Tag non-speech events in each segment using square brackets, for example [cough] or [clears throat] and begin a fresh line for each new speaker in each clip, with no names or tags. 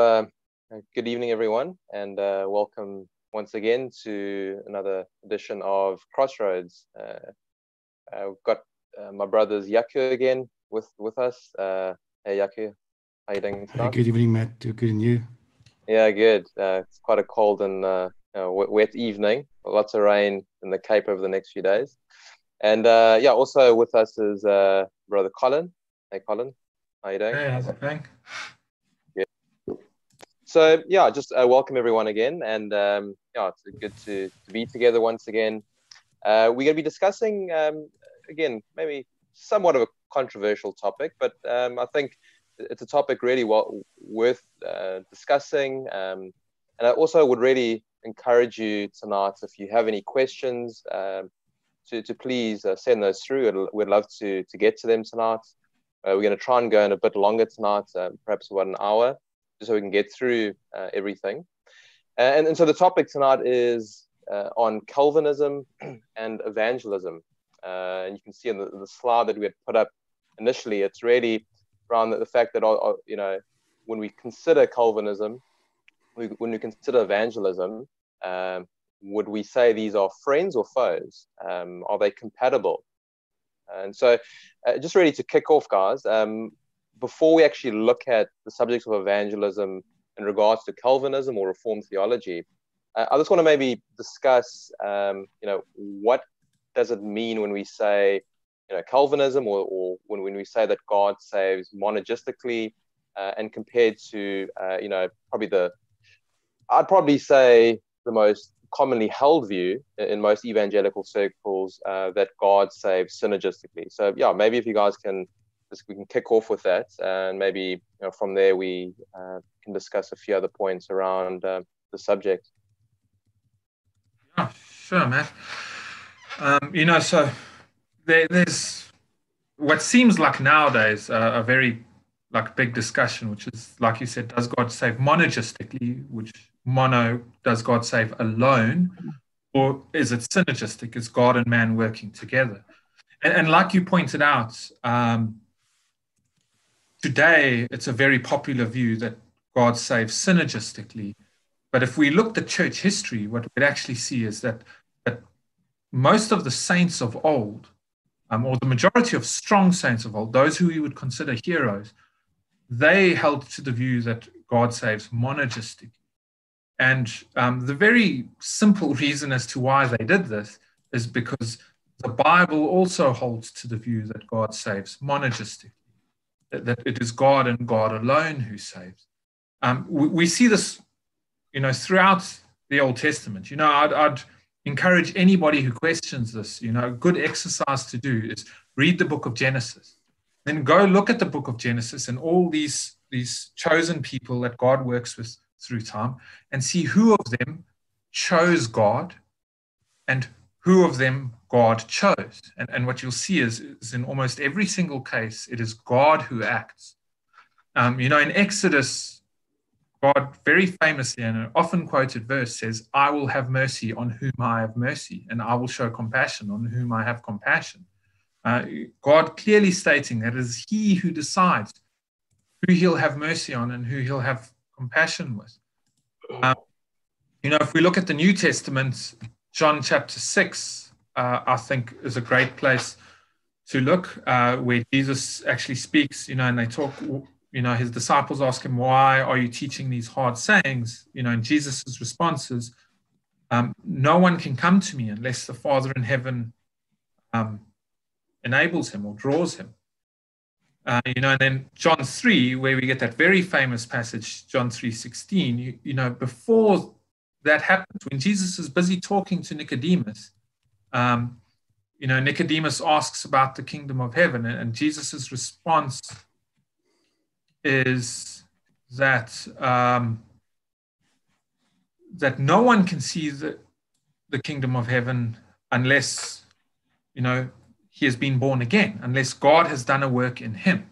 uh, good evening, everyone, and uh, welcome once again to another edition of Crossroads. Uh, uh we've got uh, my brothers Jaco again with with us. Uh, hey, Jaco, how you doing?
Hey, good evening, Matt. Good, and you?
Yeah, good. it's quite a cold and wet evening. Lots of rain in the Cape over the next few days, and yeah, also with us is brother Colin. Hey, Colin, how you doing?
Hey, how's it going?
So yeah, just uh, welcome everyone again, and um, yeah, it's good to, to be together once again. Uh, we're going to be discussing um, again maybe somewhat of a controversial topic, but um, I think it's a topic really well, worth uh, discussing. Um, and I also would really encourage you tonight if you have any questions um, to, to please uh, send those through. We'd love to to get to them tonight. Uh, we're going to try and go in a bit longer tonight, uh, perhaps about an hour so we can get through uh, everything. And, and so the topic tonight is uh, on Calvinism [clears throat] and evangelism. Uh, and you can see in the, the, slide that we had put up initially, it's really around the, the fact that, uh, uh, you know, when we consider Calvinism, we, when we consider evangelism, um, would we say these are friends or foes? Um, are they compatible? And so, uh, just really to kick off, guys, um, before we actually look at the subjects of evangelism in regards to Calvinism or Reformed theology, uh, I just want to maybe discuss, um, you know, what does it mean when we say, you know, Calvinism, or, or when, when we say that God saves monergistically, uh, and compared to, uh, you know, probably the, I'd probably say the most commonly held view in most evangelical circles uh, that God saves synergistically. So yeah, maybe if you guys can we can kick off with that, and maybe you know, from there we uh, can discuss a few other points around uh, the subject.
Yeah, sure, Matt. Um, you know, so there, there's what seems like nowadays uh, a very like big discussion, which is like you said, does God save monergistically? Which mono does God save alone, or is it synergistic? Is God and man working together? And, and like you pointed out, um, today it's a very popular view that God saves synergistically. But if we look at church history, what we'd actually see is that, that most of the saints of old, um, or the majority of strong saints of old, those who we would consider heroes, they held to the view that God saves monergistically. And um, the very simple reason as to why they did this is because the Bible also holds to the view that God saves monergistically that it is God and God alone who saves. Um, we, we, see this, you know, throughout the Old Testament. You know, I'd, I'd encourage anybody who questions this, you know, a good exercise to do is read the book of Genesis. Then go look at the book of Genesis and all these, these chosen people that God works with through time and see who of them chose God and who of them God chose. And, and what you'll see is, is in almost every single case, it is God who acts. Um, you know, in Exodus, God very famously and an often quoted verse says, I will have mercy on whom I have mercy, and I will show compassion on whom I have compassion. Uh, God clearly stating that it is He who decides who He'll have mercy on and who He'll have compassion with. Um, you know, if we look at the New Testament, John chapter 6, uh, I think, is a great place to look, uh, where Jesus actually speaks, you know, and they talk, you know, his disciples ask him, Why are you teaching these hard sayings? You know, and Jesus' response is, um, No one can come to me unless the Father in heaven um, enables him or draws him. Uh, you know, and then John 3, where we get that very famous passage, John 3 16, you, you know, before that happens when Jesus is busy talking to Nicodemus. Um, you know, Nicodemus asks about the kingdom of heaven, and, and Jesus' response is that um, that no one can see the, the kingdom of heaven unless you know he has been born again, unless God has done a work in him.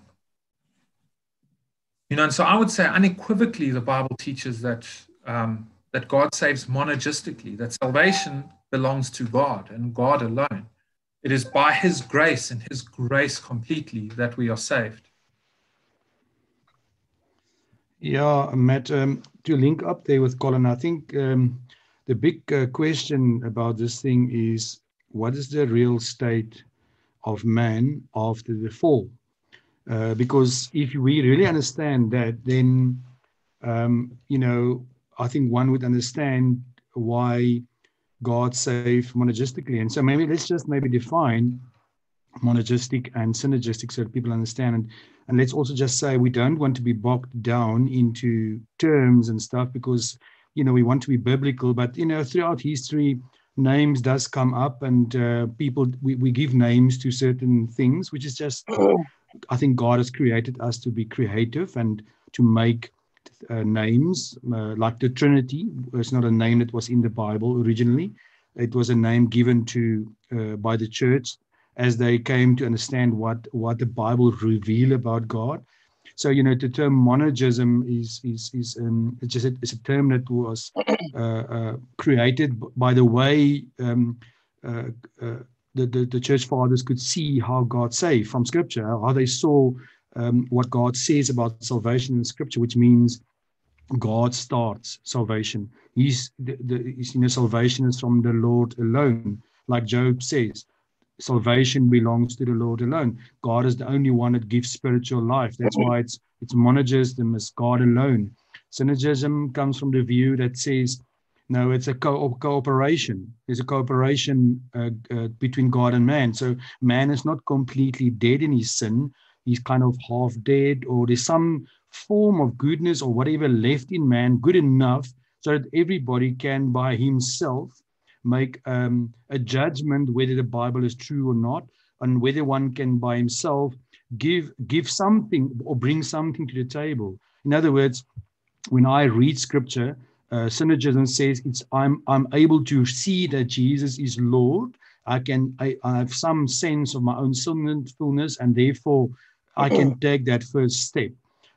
You know, and so I would say unequivocally the Bible teaches that um, that God saves monergistically, that salvation belongs to God and God alone. It is by His grace and His grace completely that we are saved.
Yeah, Matt, um, to link up there with Colin, I think um, the big uh, question about this thing is what is the real state of man after the fall? Uh, because if we really understand that, then, um, you know, I think one would understand why God saved monergistically. And so maybe let's just maybe define monergistic and synergistic so that people understand. And, and let's also just say we don't want to be bogged down into terms and stuff because, you know, we want to be biblical. But, you know, throughout history, names does come up and uh, people, we, we give names to certain things, which is just, I think God has created us to be creative and to make uh, names uh, like the Trinity. It's not a name that was in the Bible originally. It was a name given to uh, by the church as they came to understand what what the Bible reveal about God. So you know the term monergism is is is um, it's just a, it's a term that was [coughs] uh, uh, created by the way um, uh, uh, the, the, the church fathers could see how God saved from Scripture, how they saw um, what God says about salvation in Scripture, which means God starts salvation. He's the, the you know salvation is from the Lord alone, like Job says salvation belongs to the Lord alone. God is the only one that gives spiritual life. That's why it's it's monergism, it's God alone. Synergism comes from the view that says, no, it's a co- cooperation. There's a cooperation uh, uh, between God and man. So man is not completely dead in his sin. He's kind of half dead, or there's some form of goodness or whatever left in man, good enough so that everybody can by himself make um, a judgment whether the Bible is true or not, and whether one can by himself give give something or bring something to the table. In other words, when I read Scripture, uh, synergism says it's I'm I'm able to see that Jesus is Lord. I can I, I have some sense of my own sinfulness, and therefore I [clears throat] can take that first step.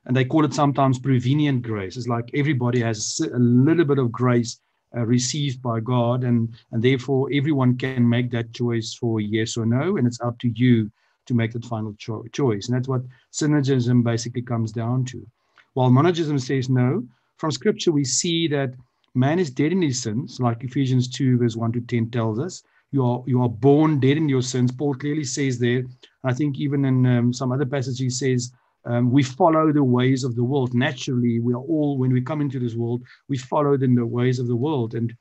And they call it sometimes prevenient grace. It's like everybody has a little bit of grace uh, received by God, and and therefore everyone can make that choice for yes or no, and it's up to you to make that final cho- choice. And that's what synergism basically comes down to. While monergism says no, from Scripture we see that man is dead in his sins, like Ephesians two verse one to ten tells us. You are you are born dead in your sins. Paul clearly says there. I think even in um, some other passages he says um, we follow the ways of the world. Naturally, we are all, when we come into this world, we follow in the ways of the world. And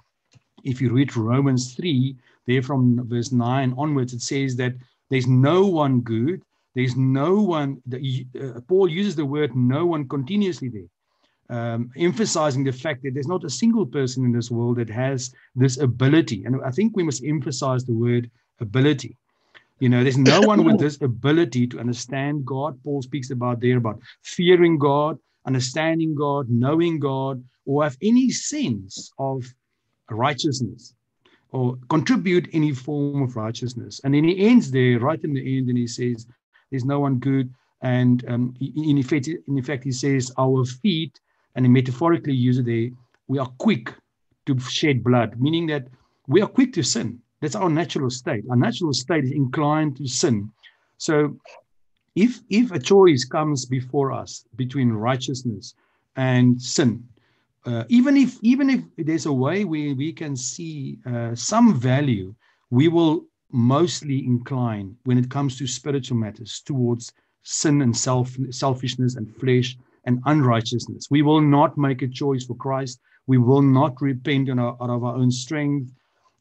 if you read Romans 3, there from verse 9 onwards, it says that there's no one good. There's no one, uh, Paul uses the word no one continuously there, um, emphasizing the fact that there's not a single person in this world that has this ability. And I think we must emphasize the word ability you know, there's no one with [coughs] this ability to understand God. Paul speaks about there about fearing God, understanding God, knowing God, or have any sense of righteousness or contribute any form of righteousness. And then he ends there, right in the end, and he says, There's no one good. And um, in, effect, in effect, he says, Our feet, and he metaphorically uses it there, we are quick to shed blood, meaning that we are quick to sin. That's our natural state. Our natural state is inclined to sin. So if if a choice comes before us between righteousness and sin, uh, even if even if there's a way we we can see uh, some value, we will mostly incline when it comes to spiritual matters towards sin and self selfishness and flesh and unrighteousness. We will not make a choice for Christ. We will not repent our, out of our own strength.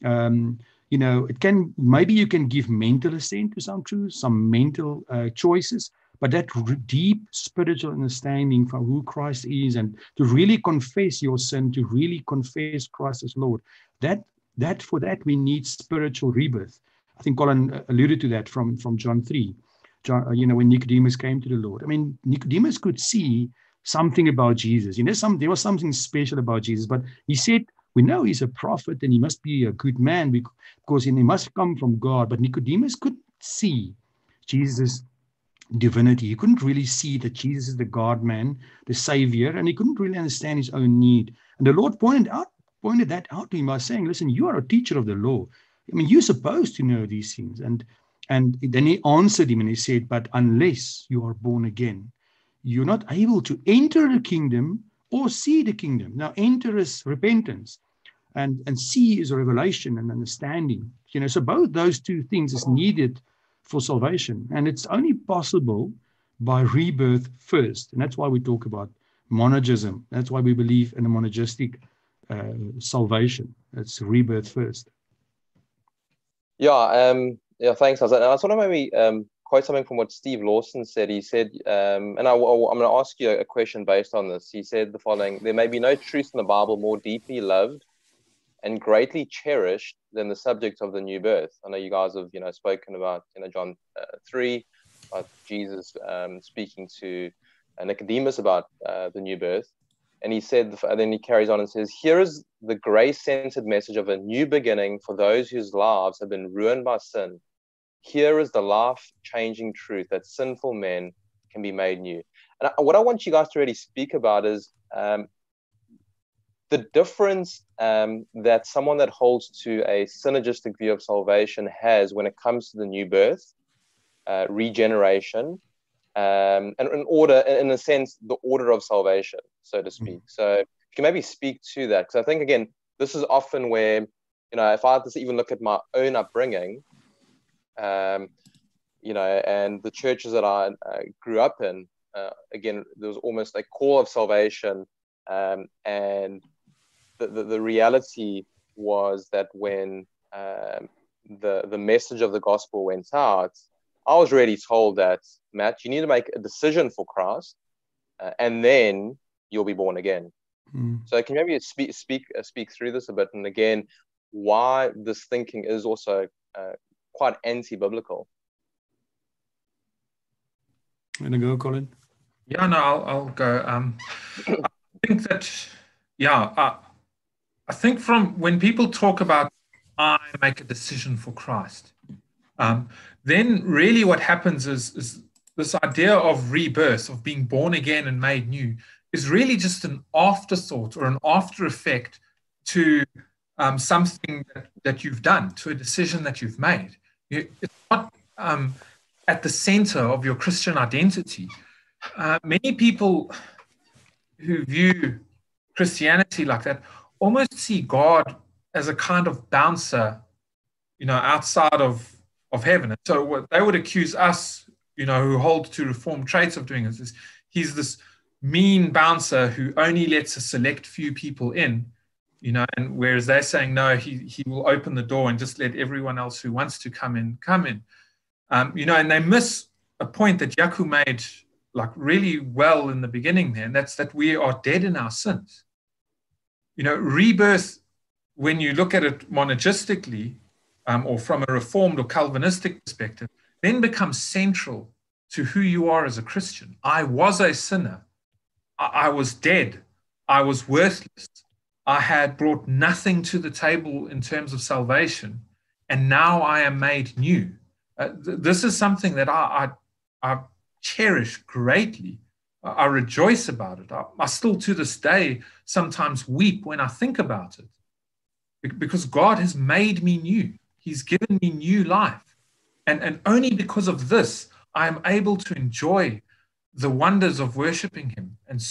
Um, you know it can maybe you can give mental assent to some truths some mental uh, choices but that deep spiritual understanding for who christ is and to really confess your sin to really confess christ as lord that that for that we need spiritual rebirth. I think colin uh, alluded to that from from john 3 john uh, you know when nicodemus came to the lord. I mean nicodemus could see something about jesus. You know some there was something special about jesus but he said we know he's a prophet and he must be a good man because he must come from God. But Nicodemus couldn't see Jesus' divinity. He couldn't really see that Jesus is the God man, the Savior, and he couldn't really understand his own need. And the Lord pointed out pointed that out to him by saying, Listen, you are a teacher of the law. I mean, you're supposed to know these things. And and then he answered him and he said, But unless you are born again, you're not able to enter the kingdom or see the kingdom. Now, enter is repentance, and and see is a revelation and understanding. You know, so both those two things is needed for salvation, and it's only possible by rebirth first, and that's why we talk about monergism That's why we believe in a monergistic uh, salvation. It's rebirth first.
Yeah, um, yeah. Thanks. I just want to maybe um, quote something from what Steve Lawson said. He said, um, and I, am going to ask you a question based on this. He said the following: There may be no truth in the Bible more deeply loved and greatly cherished than the subject of the new birth. I know you guys have, you know, spoken about, you know, John uh, three, about Jesus um, speaking to Nicodemus about uh, the new birth. And he said, and then he carries on and says, Here is the grace centered message of a new beginning for those whose lives have been ruined by sin. Here is the life changing truth that sinful men can be made new. And what I want you guys to really speak about is um, the difference um, that someone that holds to a synergistic view of salvation has when it comes to the new birth, uh, regeneration, um, and in order, in a sense, the order of salvation, so to speak. Mm. So you can maybe speak to that because I think again, this is often where you know, if I just even look at my own upbringing, um, you know, and the churches that I uh, grew up in, uh, again, there was almost a call of salvation, um, and the, the, the reality was that when um, the the message of the gospel went out, I was really told that Matt, you need to make a decision for Christ, uh, and then you'll be born again. Mm. So can you maybe speak speak uh, speak through this a bit, and again, why this thinking is also uh, quite anti-biblical?
going to go, Colin?
Yeah, no, I'll, I'll go. Um, I think that, yeah, I, think from when people talk about I make a decision for Christ, um, then really what happens is, is this idea of rebirth, of being born again and made new, is really just an afterthought or an after effect to um, something that, that, you've done, to a decision that you've made. It's not um, at the center of your Christian identity. Uh, many people who view Christianity like that almost see God as a kind of bouncer, you know, outside of, of heaven. And so what they would accuse us you know, who hold to reformed traits of doing this. He's this mean bouncer who only lets a select few people in, you know, and whereas they're saying no, he he will open the door and just let everyone else who wants to come in come in, um, you know, and they miss a point that Jaco made like really well in the beginning there, and that's that we are dead in our sins. You know, rebirth, when you look at it monergistically, um, or from a reformed or Calvinistic perspective, then becomes central to who you are as a Christian. I was a sinner. I, was dead. I was worthless. I had brought nothing to the table in terms of salvation. And now I am made new. Uh, th- this is something that I, I, I cherish greatly. I, rejoice about it. I, I still, to this day, sometimes weep when I think about it because God has made me new. He's given me new life. And, and only because of this, I am able to enjoy the wonders of worshiping Him and,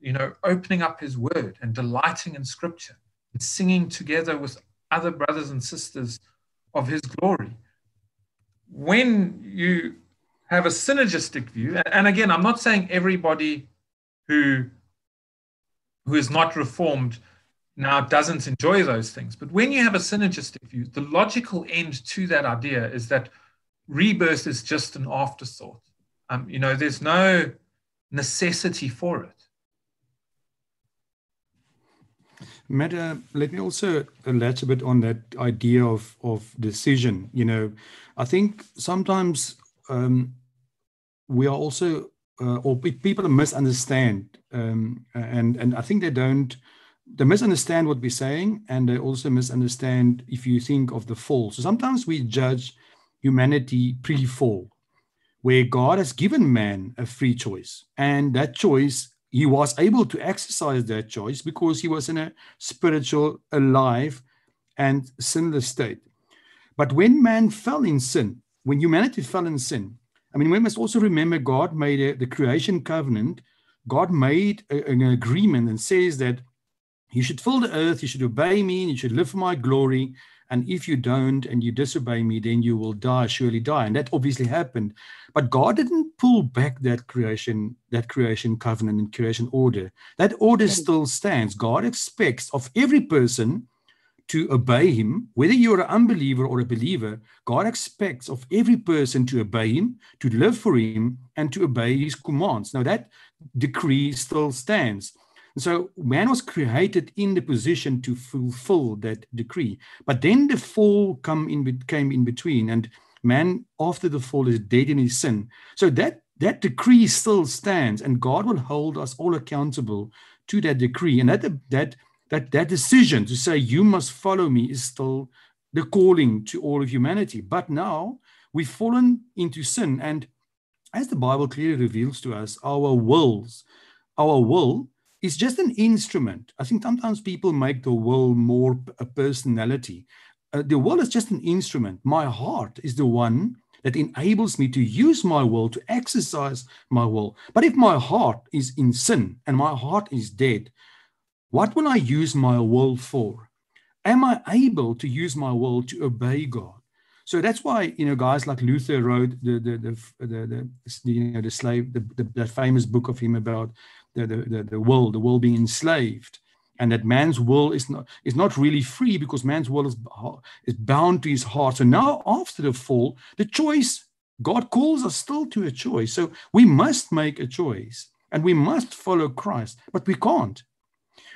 you know, opening up His Word and delighting in Scripture and singing together with other brothers and sisters of His glory. When you have a synergistic view, and again, I'm not saying everybody who who is not reformed now doesn't enjoy those things. But when you have a synergistic view, the logical end to that idea is that rebirth is just an afterthought. Um, you know, there's no necessity for it.
Matt, uh, let me also latch a bit on that idea of, of decision. You know, I think sometimes um, we are also, uh, or people misunderstand, um, and and I think they don't, they misunderstand what we're saying, and they also misunderstand if you think of the fall. So sometimes we judge humanity pre-fall, where God has given man a free choice. And that choice, he was able to exercise that choice because he was in a spiritual, alive, and sinless state. But when man fell in sin, when humanity fell in sin, I mean, we must also remember God made a, the creation covenant. God made a, an agreement and says that you should fill the earth, you should obey me, and you should live for my glory. And if you don't and you disobey me, then you will die, surely die. And that obviously happened. But God didn't pull back that creation, that creation covenant and creation order. That order still stands. God expects of every person to obey him, whether you're an unbeliever or a believer, God expects of every person to obey him, to live for him, and to obey his commands. Now, that decree still stands. So, man was created in the position to fulfill that decree. But then the fall come in, came in between, and man, after the fall, is dead in his sin. So, that, that decree still stands, and God will hold us all accountable to that decree. And that, that that that decision to say you must follow me is still the calling to all of humanity. But now we've fallen into sin, and as the Bible clearly reveals to us, our wills, our will is just an instrument. I think sometimes people make the will more a personality. Uh, the will is just an instrument. My heart is the one that enables me to use my will to exercise my will. But if my heart is in sin and my heart is dead, what will I use my will for? Am I able to use my will to obey God? So that's why you know guys like Luther wrote the the the the, the, you know the slave the, the, the, famous book of him about the, the the the will the will being enslaved and that man's will is not is not really free because man's will is is bound to his heart. So now after the fall, the choice God calls us still to a choice. So we must make a choice and we must follow Christ, but we can't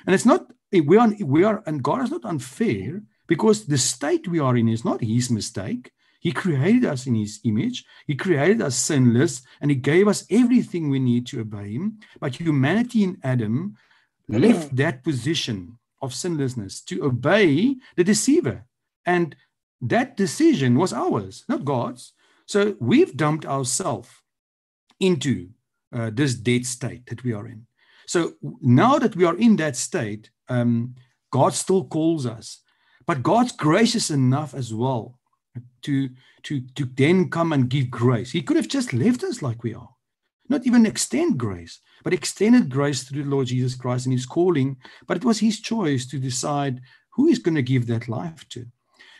and it's not, we are, we are, and God is not unfair because the state we are in is not his mistake. He created us in his image. He created us sinless and he gave us everything we need to obey him. But humanity in Adam left that position of sinlessness to obey the deceiver. And that decision was ours, not God's. So we've dumped ourselves into uh, this dead state that we are in. So now that we are in that state, um, God still calls us, but God's gracious enough as well to, to, to then come and give grace. He could have just left us like we are, not even extend grace, but extended grace through the Lord Jesus Christ and his calling. But it was his choice to decide who is going to give that life to.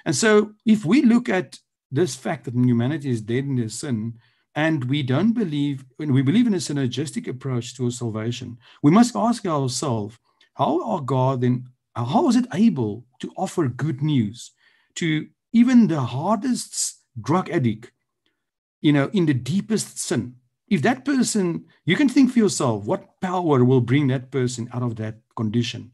And so if we look at this fact that humanity is dead in their sin, and we don't believe, we believe in a synergistic approach to salvation, we must ask ourselves, how are God then, how is it able to offer good news to even the hardest drug addict, you know, in the deepest sin? If that person, you can think for yourself, what power will bring that person out of that condition?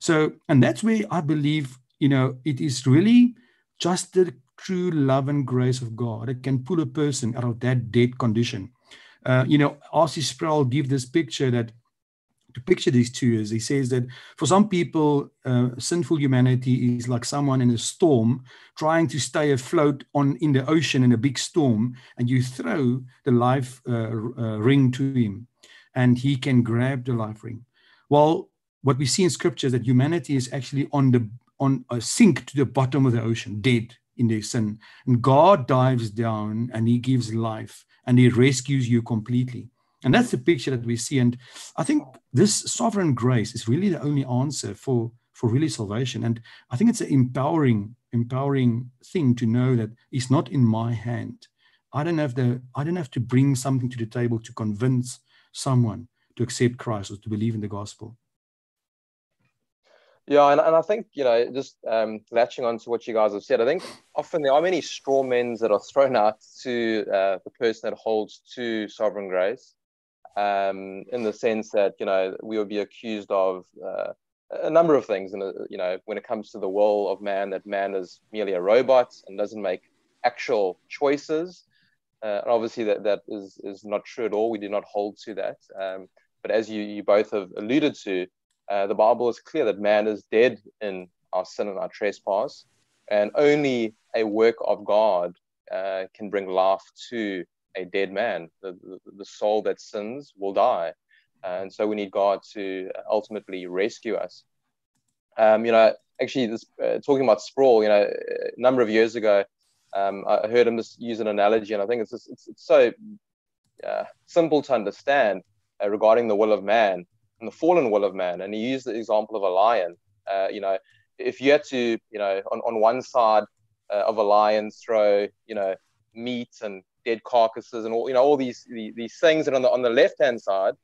So, and that's where I believe, you know, it is really just the true love and grace of God it can pull a person out of that dead condition. Uh, you know, R.C. Sproul give this picture that to picture these two is he says that for some people, uh, sinful humanity is like someone in a storm trying to stay afloat on in the ocean in a big storm, and you throw the life uh, uh ring to him, and he can grab the life ring. Well, what we see in scripture is that humanity is actually on the on a sink to the bottom of the ocean, dead in their sin. And God dives down and he gives life and he rescues you completely. And that's the picture that we see. And I think this sovereign grace is really the only answer for, for really salvation. And I think it's an empowering, empowering thing to know that it's not in my hand. I don't have the I don't have to bring something to the table to convince someone to accept Christ or to believe in the gospel.
Yeah, and, and I think, you know, just um, latching on to what you guys have said, I think often there are many straw men that are thrown out to uh, the person that holds to sovereign grace um, in the sense that, you know, we would be accused of uh, a number of things. And, uh, you know, when it comes to the will of man, that man is merely a robot and doesn't make actual choices. Uh, and obviously, that, that is, is not true at all. We do not hold to that. Um, but as you, you both have alluded to, uh, the Bible is clear that man is dead in our sin and our trespass, and only a work of God uh, can bring life to a dead man. The, the, the soul that sins will die. And so we need God to ultimately rescue us. Um, you know, actually, this, uh, talking about Sproul, you know, a number of years ago, um, I heard him just use an analogy, and I think it's, just, it's, it's so uh, simple to understand uh, regarding the will of man the fallen will of man. And he used the example of a lion. Uh, you know, if you had to, you know, on, on one side uh, of a lion throw, you know, meat and dead carcasses and all, you know, all these these, these things, and on the on the left hand side,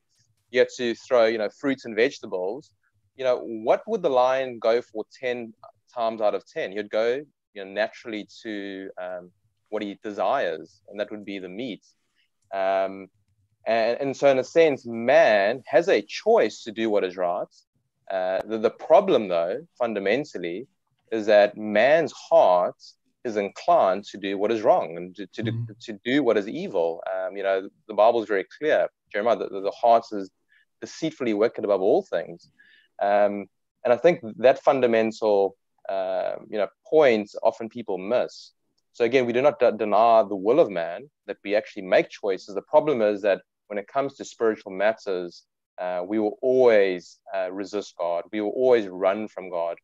you had to throw, you know, fruits and vegetables. You know, what would the lion go for ten times out of ten? You'd go, you know, naturally to um, what he desires, and that would be the meat. Um, and, and so, in a sense, man has a choice to do what is right. Uh, the, the problem, though, fundamentally, is that man's heart is inclined to do what is wrong and to, to, mm-hmm. do, to do what is evil. Um, you know, the Bible is very clear. Jeremiah, the, the heart is deceitfully wicked above all things. Um, and I think that fundamental, uh, you know, point often people miss. So again, we do not d- deny the will of man, that we actually make choices. The problem is that when it comes to spiritual matters, uh, we will always uh, resist God. We will always run from God.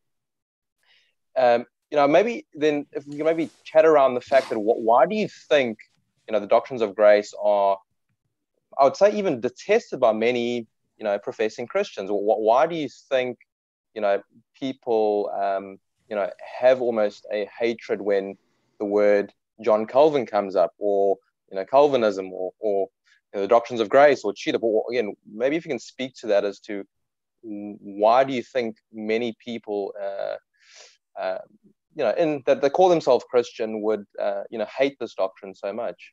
Um, you know, maybe then if we can maybe chat around the fact that why do you think, you know, the doctrines of grace are, I would say, even detested by many, you know, professing Christians? Why do you think, you know, people, um, you know, have almost a hatred when the word John Calvin comes up, or you know, Calvinism, or, or you know, the doctrines of grace or cheetah. But again, maybe if you can speak to that as to why do you think many people, uh, uh, you know, in that they call themselves Christian would, uh, you know, hate this doctrine so much?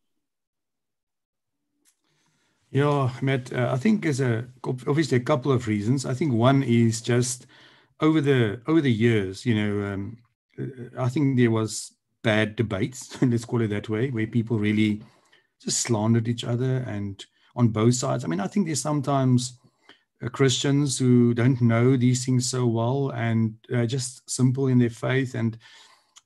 Yeah, Matt, uh, I think there's a obviously a couple of reasons. I think one is just over the over the years, you know, um, I think there was bad debates, [laughs] let's call it that way, where people really just slandered each other and on both sides. I mean, I think there's sometimes uh, Christians who don't know these things so well and uh, just simple in their faith and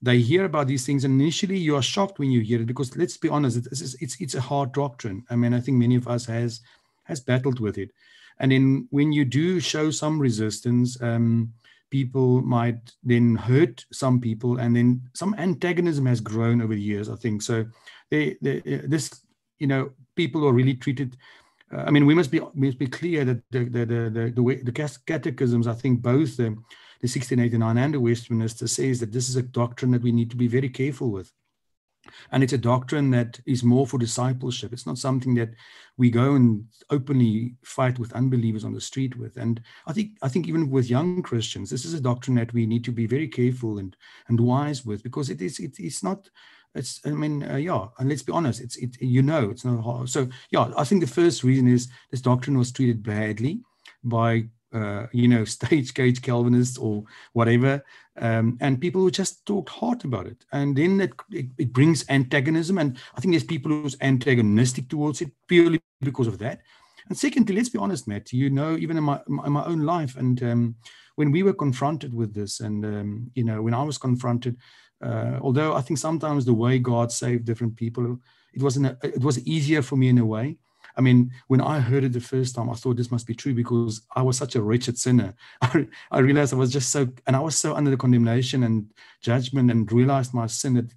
they hear about these things and initially you are shocked when you hear it because let's be honest it's, it's, it's a hard doctrine. I mean i think many of us has has battled with it. And then when you do show some resistance um, people might then hurt some people and then some antagonism has grown over the years i think. So they, they this you know people are really treated uh, i mean we must be we must be clear that the the the the, the, way, the catechisms i think both the, the 1689 and the westminster says that this is a doctrine that we need to be very careful with and it's a doctrine that is more for discipleship. It's not something that we go and openly fight with unbelievers on the street with. And I think I think even with young Christians, this is a doctrine that we need to be very careful and and wise with because it is it, it's not it's i mean uh, yeah and let's be honest it's it you know it's not hard so yeah i think the first reason is this doctrine was treated badly by uh, you know, [laughs] stage stagecoach Calvinists or whatever, um, and people who just talked hard about it, and then it, it, it, brings antagonism, and I think there's people who's antagonistic towards it purely because of that. And secondly, let's be honest, Matt, you know, even in my in my own life, and um, when we were confronted with this, and um, you know, when I was confronted, uh, although I think sometimes the way God saved different people, it wasn't it was easier for me in a way I mean, when I heard it the first time, I thought this must be true because I was such a wretched sinner. [laughs] I, I realized I was just so, and I was so under the condemnation and judgment and realized my sin that,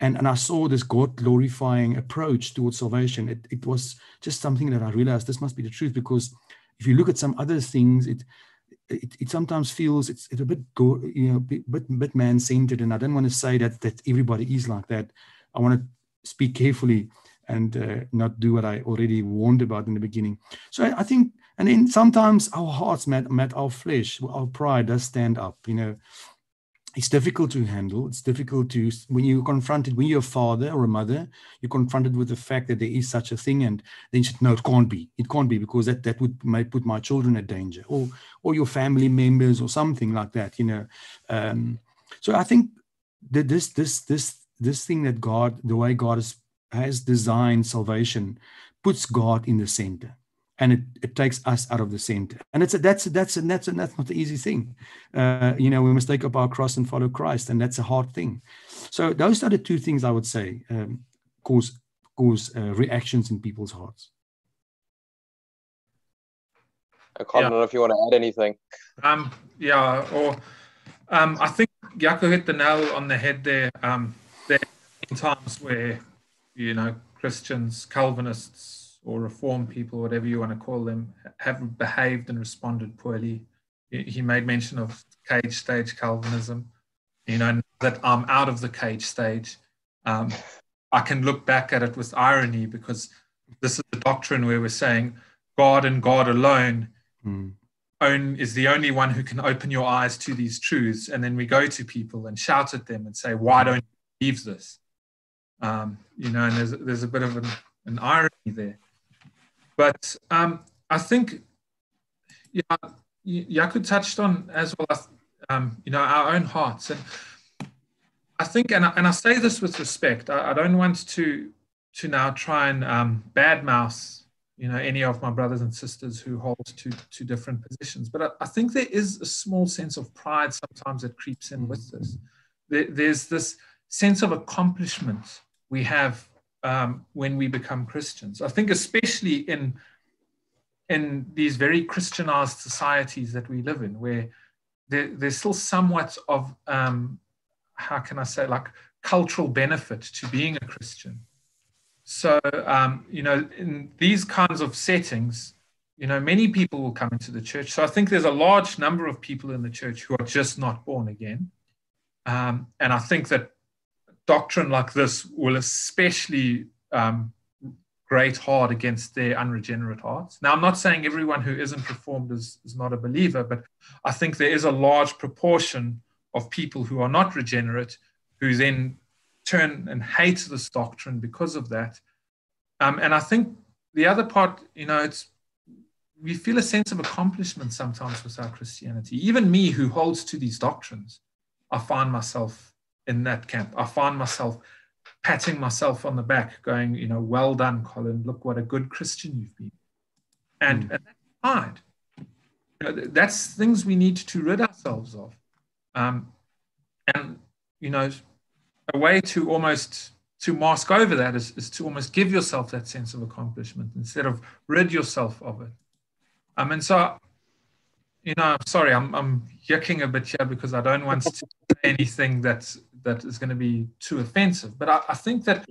and, and I saw this God glorifying approach towards salvation. It, it was just something that I realized this must be the truth because if you look at some other things, it, it, it sometimes feels it's, it's a bit go, you know bit bit, man centered, and I don't want to say that that everybody is like that. I want to speak carefully and uh, not do what I already warned about in the beginning. So I, I, think, and then sometimes our hearts, met, met our flesh, our pride does stand up. You know, it's difficult to handle. It's difficult to when you're confronted, when you're a father or a mother, you're confronted with the fact that there is such a thing, and then you say, no, it can't be. It can't be because that that would may put my children at danger, or or your family members, or something like that. You know, um, so I think that this this this this thing that God, the way God has has designed salvation puts God in the center and it, it takes us out of the center. And it's a, that's a, that's a, that's a, that's not the easy thing. Uh, you know, we must take up our cross and follow Christ, and that's a hard thing. So those are the two things I would say um, cause cause uh, reactions in people's hearts.
I can't yeah. know if you want to add anything.
Um, yeah, or um, I think Jaco hit the nail on the head there. Um, there are times where you know, Christians, Calvinists, or reform people, whatever you want to call them, have behaved and responded poorly. He made mention of cage stage Calvinism. You know, that I'm out of the cage stage. Um, I can look back at it with irony because this is the doctrine where we're saying God and God alone mm. own, is the only one who can open your eyes to these truths. And then we go to people and shout at them and say, Why don't you believe this? Um, you know, and there's, there's a bit of an, an irony there. But um, I think, yeah, Jaco touched on as well, um, you know, our own hearts. And I think, and I, and I say this with respect, I, I don't want to to now try and um, badmouth, you know, any of my brothers and sisters who hold to to different positions. But I, I think there is a small sense of pride sometimes that creeps in with this. There, there's this sense of accomplishment we have um, when we become Christians. I think, especially in in these very Christianized societies that we live in, where there, there's still somewhat of um, how can I say like cultural benefit to being a Christian. So um, you know, in these kinds of settings, you know, many people will come into the church. So I think there's a large number of people in the church who are just not born again, um, and I think that doctrine like this will especially um, grate hard against their unregenerate hearts. Now, I'm not saying everyone who isn't reformed is, is not a believer, but I think there is a large proportion of people who are not regenerate who then turn and hate this doctrine because of that. Um, and I think the other part, you know, it's we feel a sense of accomplishment sometimes with our Christianity. Even me, who holds to these doctrines, I find myself in that camp. I find myself patting myself on the back, going, you know, well done, Colin. Look what a good Christian you've been. And, mm. and that's fine. You know, that's things we need to rid ourselves of. Um, and, you know, a way to almost to mask over that is, is to almost give yourself that sense of accomplishment instead of rid yourself of it. Um, and so, you know, sorry, I'm, I'm yucking a bit here because I don't want to [laughs] say anything that's that is going to be too offensive. But I, I think that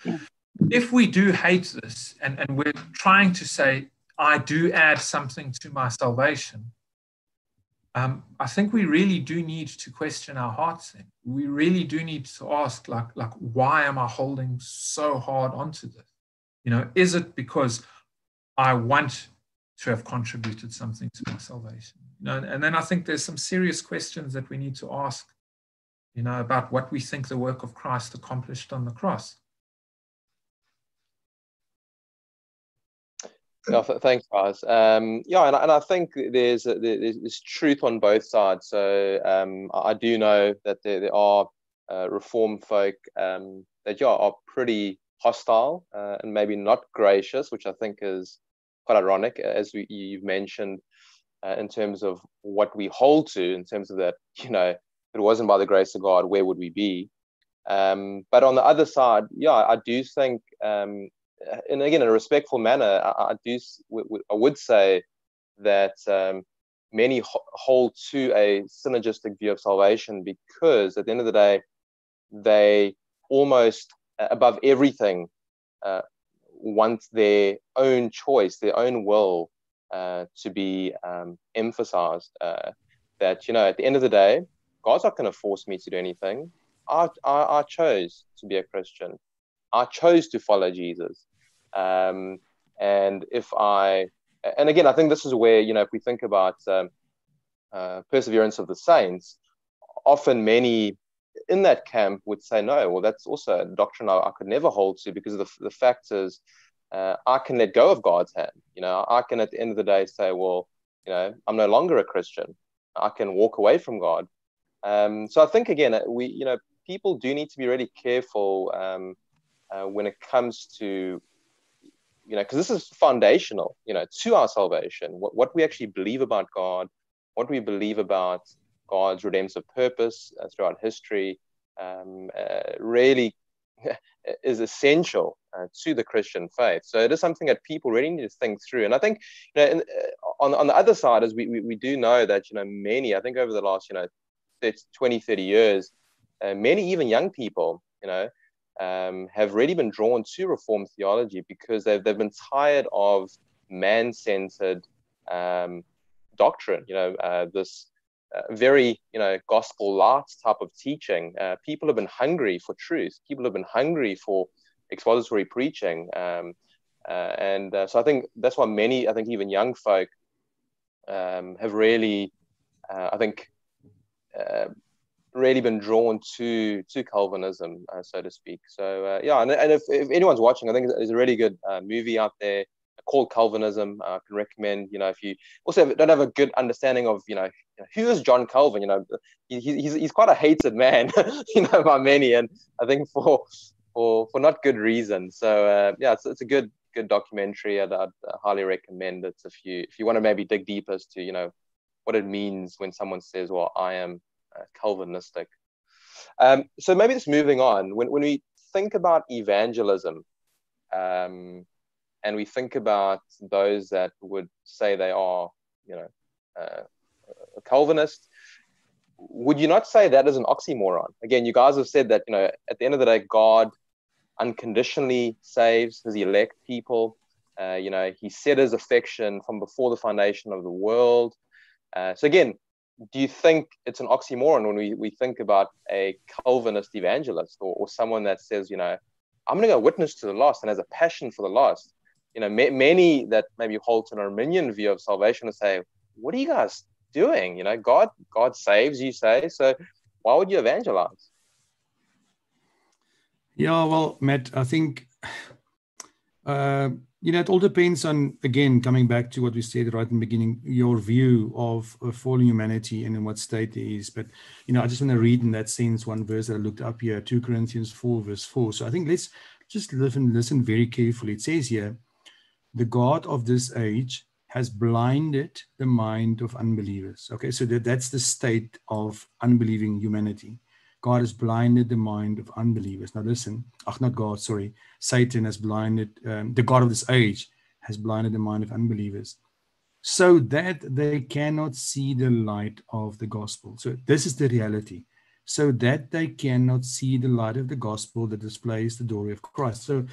if we do hate this and, and we're trying to say, I do add something to my salvation, um, I think we really do need to question our hearts. Then. We really do need to ask, like, like, why am I holding so hard onto this? You know, is it because I want to have contributed something to my salvation? You know, and then I think there's some serious questions that we need to ask you know, about what we think the work of Christ accomplished on the cross.
Thanks, guys. Um, yeah, and, and I think there's, a, there's truth on both sides. So um, I do know that there, there are uh, reform folk um, that yeah, are pretty hostile uh, and maybe not gracious, which I think is quite ironic, as we, you've mentioned, uh, in terms of what we hold to, in terms of that, you know, it wasn't by the grace of God, where would we be? Um, but on the other side, yeah, I do think, um, and again, in a respectful manner, I, I do, I would say that um, many hold to a synergistic view of salvation because at the end of the day, they almost uh, above everything uh, want their own choice, their own will uh, to be um, emphasized. Uh, that, you know, at the end of the day, God's not going to force me to do anything. I, I, I, chose to be a Christian. I chose to follow Jesus. Um, and if I, and again, I think this is where, you know, if we think about um, uh, perseverance of the saints, often many in that camp would say, no, well, that's also a doctrine I, I could never hold to because the, the fact is, uh, I can let go of God's hand. You know, I can at the end of the day say, well, you know, I'm no longer a Christian. I can walk away from God. Um, so I think again, we you know people do need to be really careful um, uh, when it comes to you know because this is foundational you know to our salvation. What what we actually believe about God, what we believe about God's redemptive purpose uh, throughout history, um, uh, really [laughs] is essential uh, to the Christian faith. So it is something that people really need to think through. And I think, you know, in, uh, on, on the other side, is we, we, we, do know that, you know, many, I think over the last, you know, 20, 30 years, uh, many even young people, you know, um, have really been drawn to Reformed theology because they've, they've been tired of man centered um, doctrine, you know, uh, this uh, very, you know, gospel light type of teaching. Uh, people have been hungry for truth, people have been hungry for expository preaching. Um, uh, and uh, so I think that's why many, I think even young folk um, have really, I think, really been drawn to to Calvinism, uh, so to speak. So uh, yeah, and, and if, if, anyone's watching, I think there's a really good uh, movie out there called Calvinism. I can recommend. You know, if you also don't have a good understanding of you know who is John Calvin, you know, he, he's he's quite a hated man, [laughs] you know, by many, and I think for for for not good reason. So uh, yeah, it's, it's a good good documentary. I'd, I'd highly recommend it if you if you want to maybe dig deeper as to you know what it means when someone says, "Well, I am uh, Calvinistic. Um, so maybe just moving on, when, when we think about evangelism um, and we think about those that would say they are, you know, uh, a Calvinist, would you not say that is an oxymoron? Again, you guys have said that, you know, at the end of the day, God unconditionally saves his elect people. Uh, you know, he set his affection from before the foundation of the world. Uh, so again, do you think it's an oxymoron when we, we think about a Calvinist evangelist or, or someone that says, you know, I'm going to go witness to the lost and has a passion for the lost? You know, ma- many that maybe hold to an Arminian view of salvation will say, what are you guys doing? You know, God, God saves, you say. So why would you evangelize?
Yeah, well, Matt, I think uh, you know, it all depends on, again, coming back to what we said right in the beginning, your view of, uh, of fallen humanity and in what state it is. But, you know, I just want to read in that sense one verse that I looked up here, 2 Corinthians 4, verse 4. So I think let's just listen, listen very carefully. It says here, the God of this age has blinded the mind of unbelievers. Okay, so that, that's the state of unbelieving humanity. God has blinded the mind of unbelievers. Now listen, ach, not God, sorry. Satan has blinded, um, the God of this age has blinded the mind of unbelievers so that they cannot see the light of the gospel. So this is the reality. So that they cannot see the light of the gospel that displays the glory of Christ. So,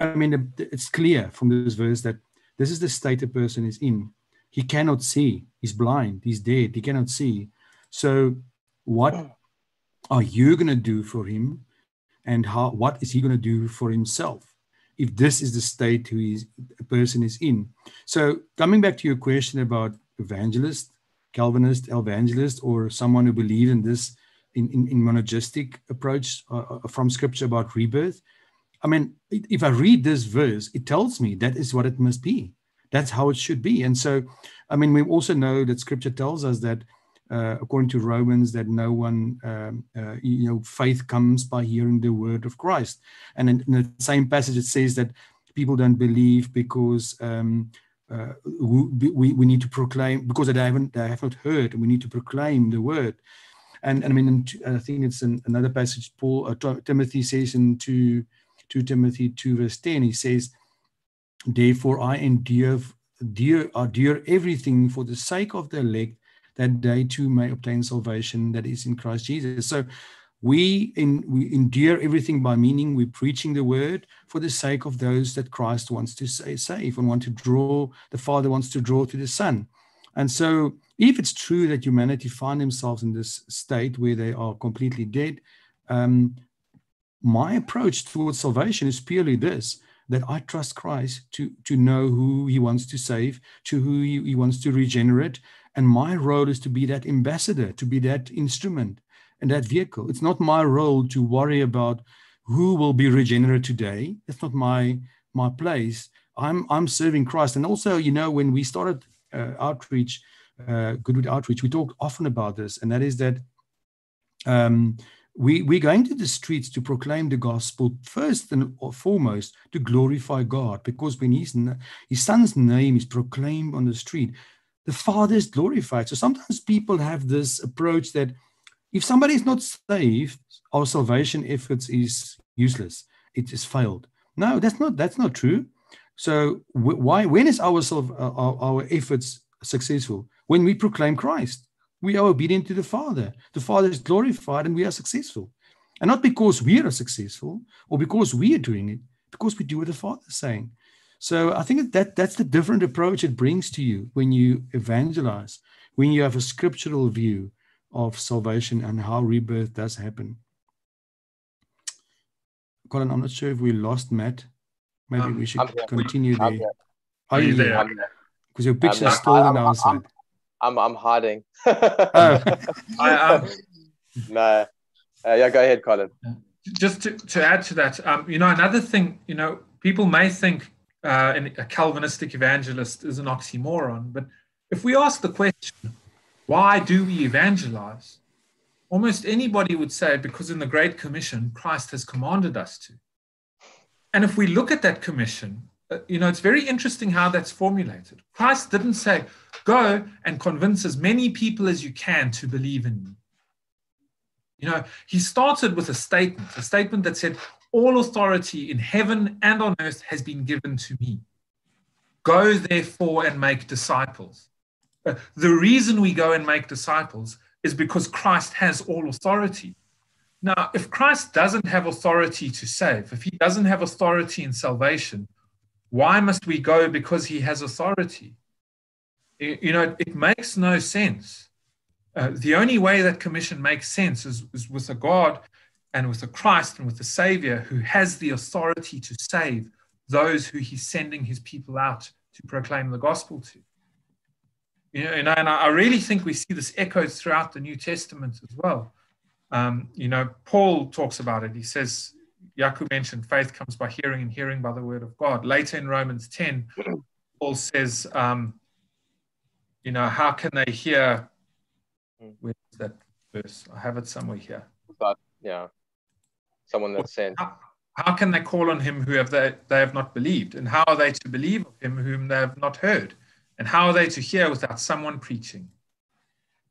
I mean, it's clear from this verse that this is the state a person is in. He cannot see. He's blind. He's dead. He cannot see. So, what are you going to do for him? And how what is he going to do for himself if this is the state who is a person is in? So coming back to your question about evangelist calvinist evangelist or someone who believes in this in, in, in monergistic approach uh, uh, from scripture about rebirth i mean if i read this verse it tells me that is what it must be. That's how it should be. And so i mean we also know that scripture tells us that uh, according to Romans, that no one, um, uh, you know, faith comes by hearing the word of Christ. And in, in, the same passage, it says that people don't believe because um, uh, we, we need to proclaim, because they haven't, they have not heard, and we need to proclaim the word. And, and I mean, I think it's in another passage, Paul, uh, Timothy says in 2, 2 Timothy 2, verse 10, he says, Therefore I endure, dear, dear everything for the sake of the elect that they too may obtain salvation that is in Christ Jesus. So we in, we endure everything by meaning we're preaching the word for the sake of those that Christ wants to say, save and want to draw, the Father wants to draw to the Son. And so if it's true that humanity find themselves in this state where they are completely dead, um, my approach towards salvation is purely this that I trust Christ to, to know who he wants to save, to who he, he wants to regenerate, and my role is to be that ambassador, to be that instrument and that vehicle. It's not my role to worry about who will be regenerate today. That's not my my place. I'm I'm serving Christ. And also, you know, when we started uh, outreach, uh, Goodwood Outreach, we talked often about this, and that is that um, we, we're going to the streets to proclaim the gospel first and foremost to glorify God, because when his, his son's name is proclaimed on the street, the Father is glorified. So sometimes people have this approach that if somebody is not saved, our salvation efforts is useless. It is failed. No, that's not that's not true. So why when is our, uh, our our efforts successful? When we proclaim Christ, we are obedient to the Father. The Father is glorified, and we are successful. And not because we are successful or because we are doing it, because we do what the Father is saying. So I think that that's the different approach it brings to you when you evangelize, when you have a scriptural view of salvation and how rebirth does happen. Colin, I'm not sure if we lost Matt. Maybe um, we should continue there.
Are you there?
Because your picture is still on our side.
I'm, I'm hiding. oh. [laughs] I, um, no. Uh, yeah, go ahead, Colin.
Just to, to add to that, um, you know, another thing, you know, people may think uh, a Calvinistic evangelist is an oxymoron, but if we ask the question, why do we evangelize? Almost anybody would say because in the Great Commission, Christ has commanded us to. And if we look at that commission, uh, you know, it's very interesting how that's formulated. Christ didn't say, go and convince as many people as you can to believe in me. You know, he started with a statement, a statement that said, All authority in heaven and on earth has been given to me. Go therefore and make disciples. Uh, the reason we go and make disciples is because Christ has all authority. Now, if Christ doesn't have authority to save, if he doesn't have authority in salvation, why must we go because he has authority? You know, it makes no sense. Uh, the only way that commission makes sense is, is with a God and with the Christ and with the Savior who has the authority to save those who he's sending his people out to proclaim the gospel to. You know, and I, and I really think we see this echoed throughout the New Testament as well. Um, you know, Paul talks about it. He says, Jaco mentioned faith comes by hearing and hearing by the word of God. Later in Romans 10, [clears throat] Paul says, um, you know, how can they hear? Where's that verse? I have it somewhere here.
But yeah, someone that sent.
How, how can they call on him who have they, they have not believed? And how are they to believe of him whom they have not heard? And how are they to hear without someone preaching?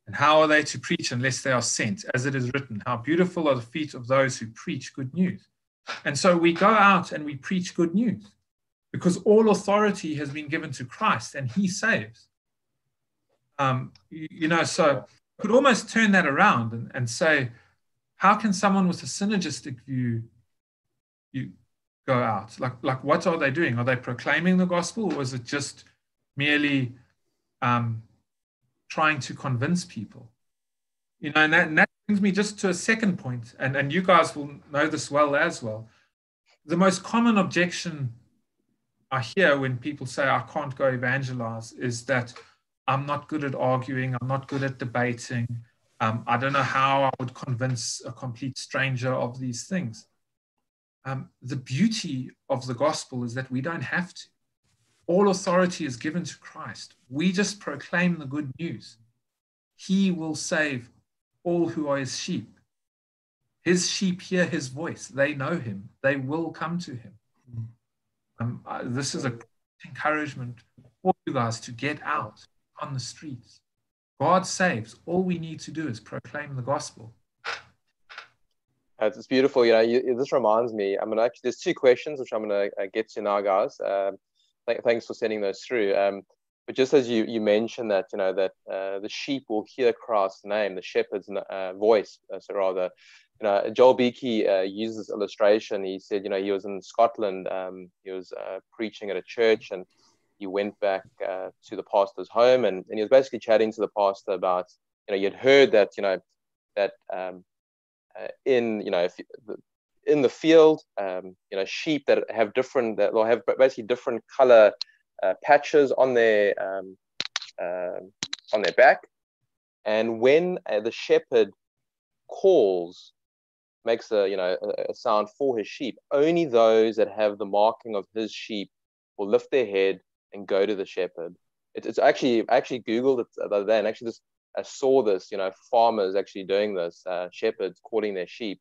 And how are they to preach unless they are sent? As it is written, How beautiful are the feet of those who preach good news. And so we go out and we preach good news because all authority has been given to Christ and he saves. Um, you, you, know, so could almost turn that around and, and say, how can someone with a synergistic view you go out? Like, like what are they doing? Are they proclaiming the gospel or is it just merely um, trying to convince people. You know, and that, and that brings me just to a second point, and, and you guys will know this well as well. The most common objection I hear when people say I can't go evangelize is that I'm not good at arguing, I'm not good at debating, um, I don't know how I would convince a complete stranger of these things. Um, the beauty of the gospel is that we don't have to. All authority is given to Christ. We just proclaim the good news. He will save all who are his sheep. His sheep hear his voice. They know him. They will come to him. Um, uh, this is a encouragement for you guys to get out on the streets. God saves. All we need to do is proclaim the gospel.
It's beautiful. You know, you, this reminds me. I'm gonna actually. There's two questions which I'm gonna uh, get to now, guys. Um, th- thanks for sending those through. Um, but just as you, you mentioned that, you know, that uh, the sheep will hear Christ's name, the shepherd's uh, voice, uh, so rather, you know, Joel Beeke uh, used this illustration. He said, you know, he was in Scotland, um, he was uh, preaching at a church and he went back uh, to the pastor's home and, and he was basically chatting to the pastor about, you know, he had heard that, you know, that um, in, you know, if, in the field, um, you know, sheep that have different, that will have basically different color uh, patches on their um, uh, on their back, and when uh, the shepherd calls, makes a you know a, a sound for his sheep, only those that have the marking of his sheep will lift their head and go to the shepherd. It, it's actually I actually googled it the other day and actually just I saw this. You know, farmers actually doing this, uh, shepherds calling their sheep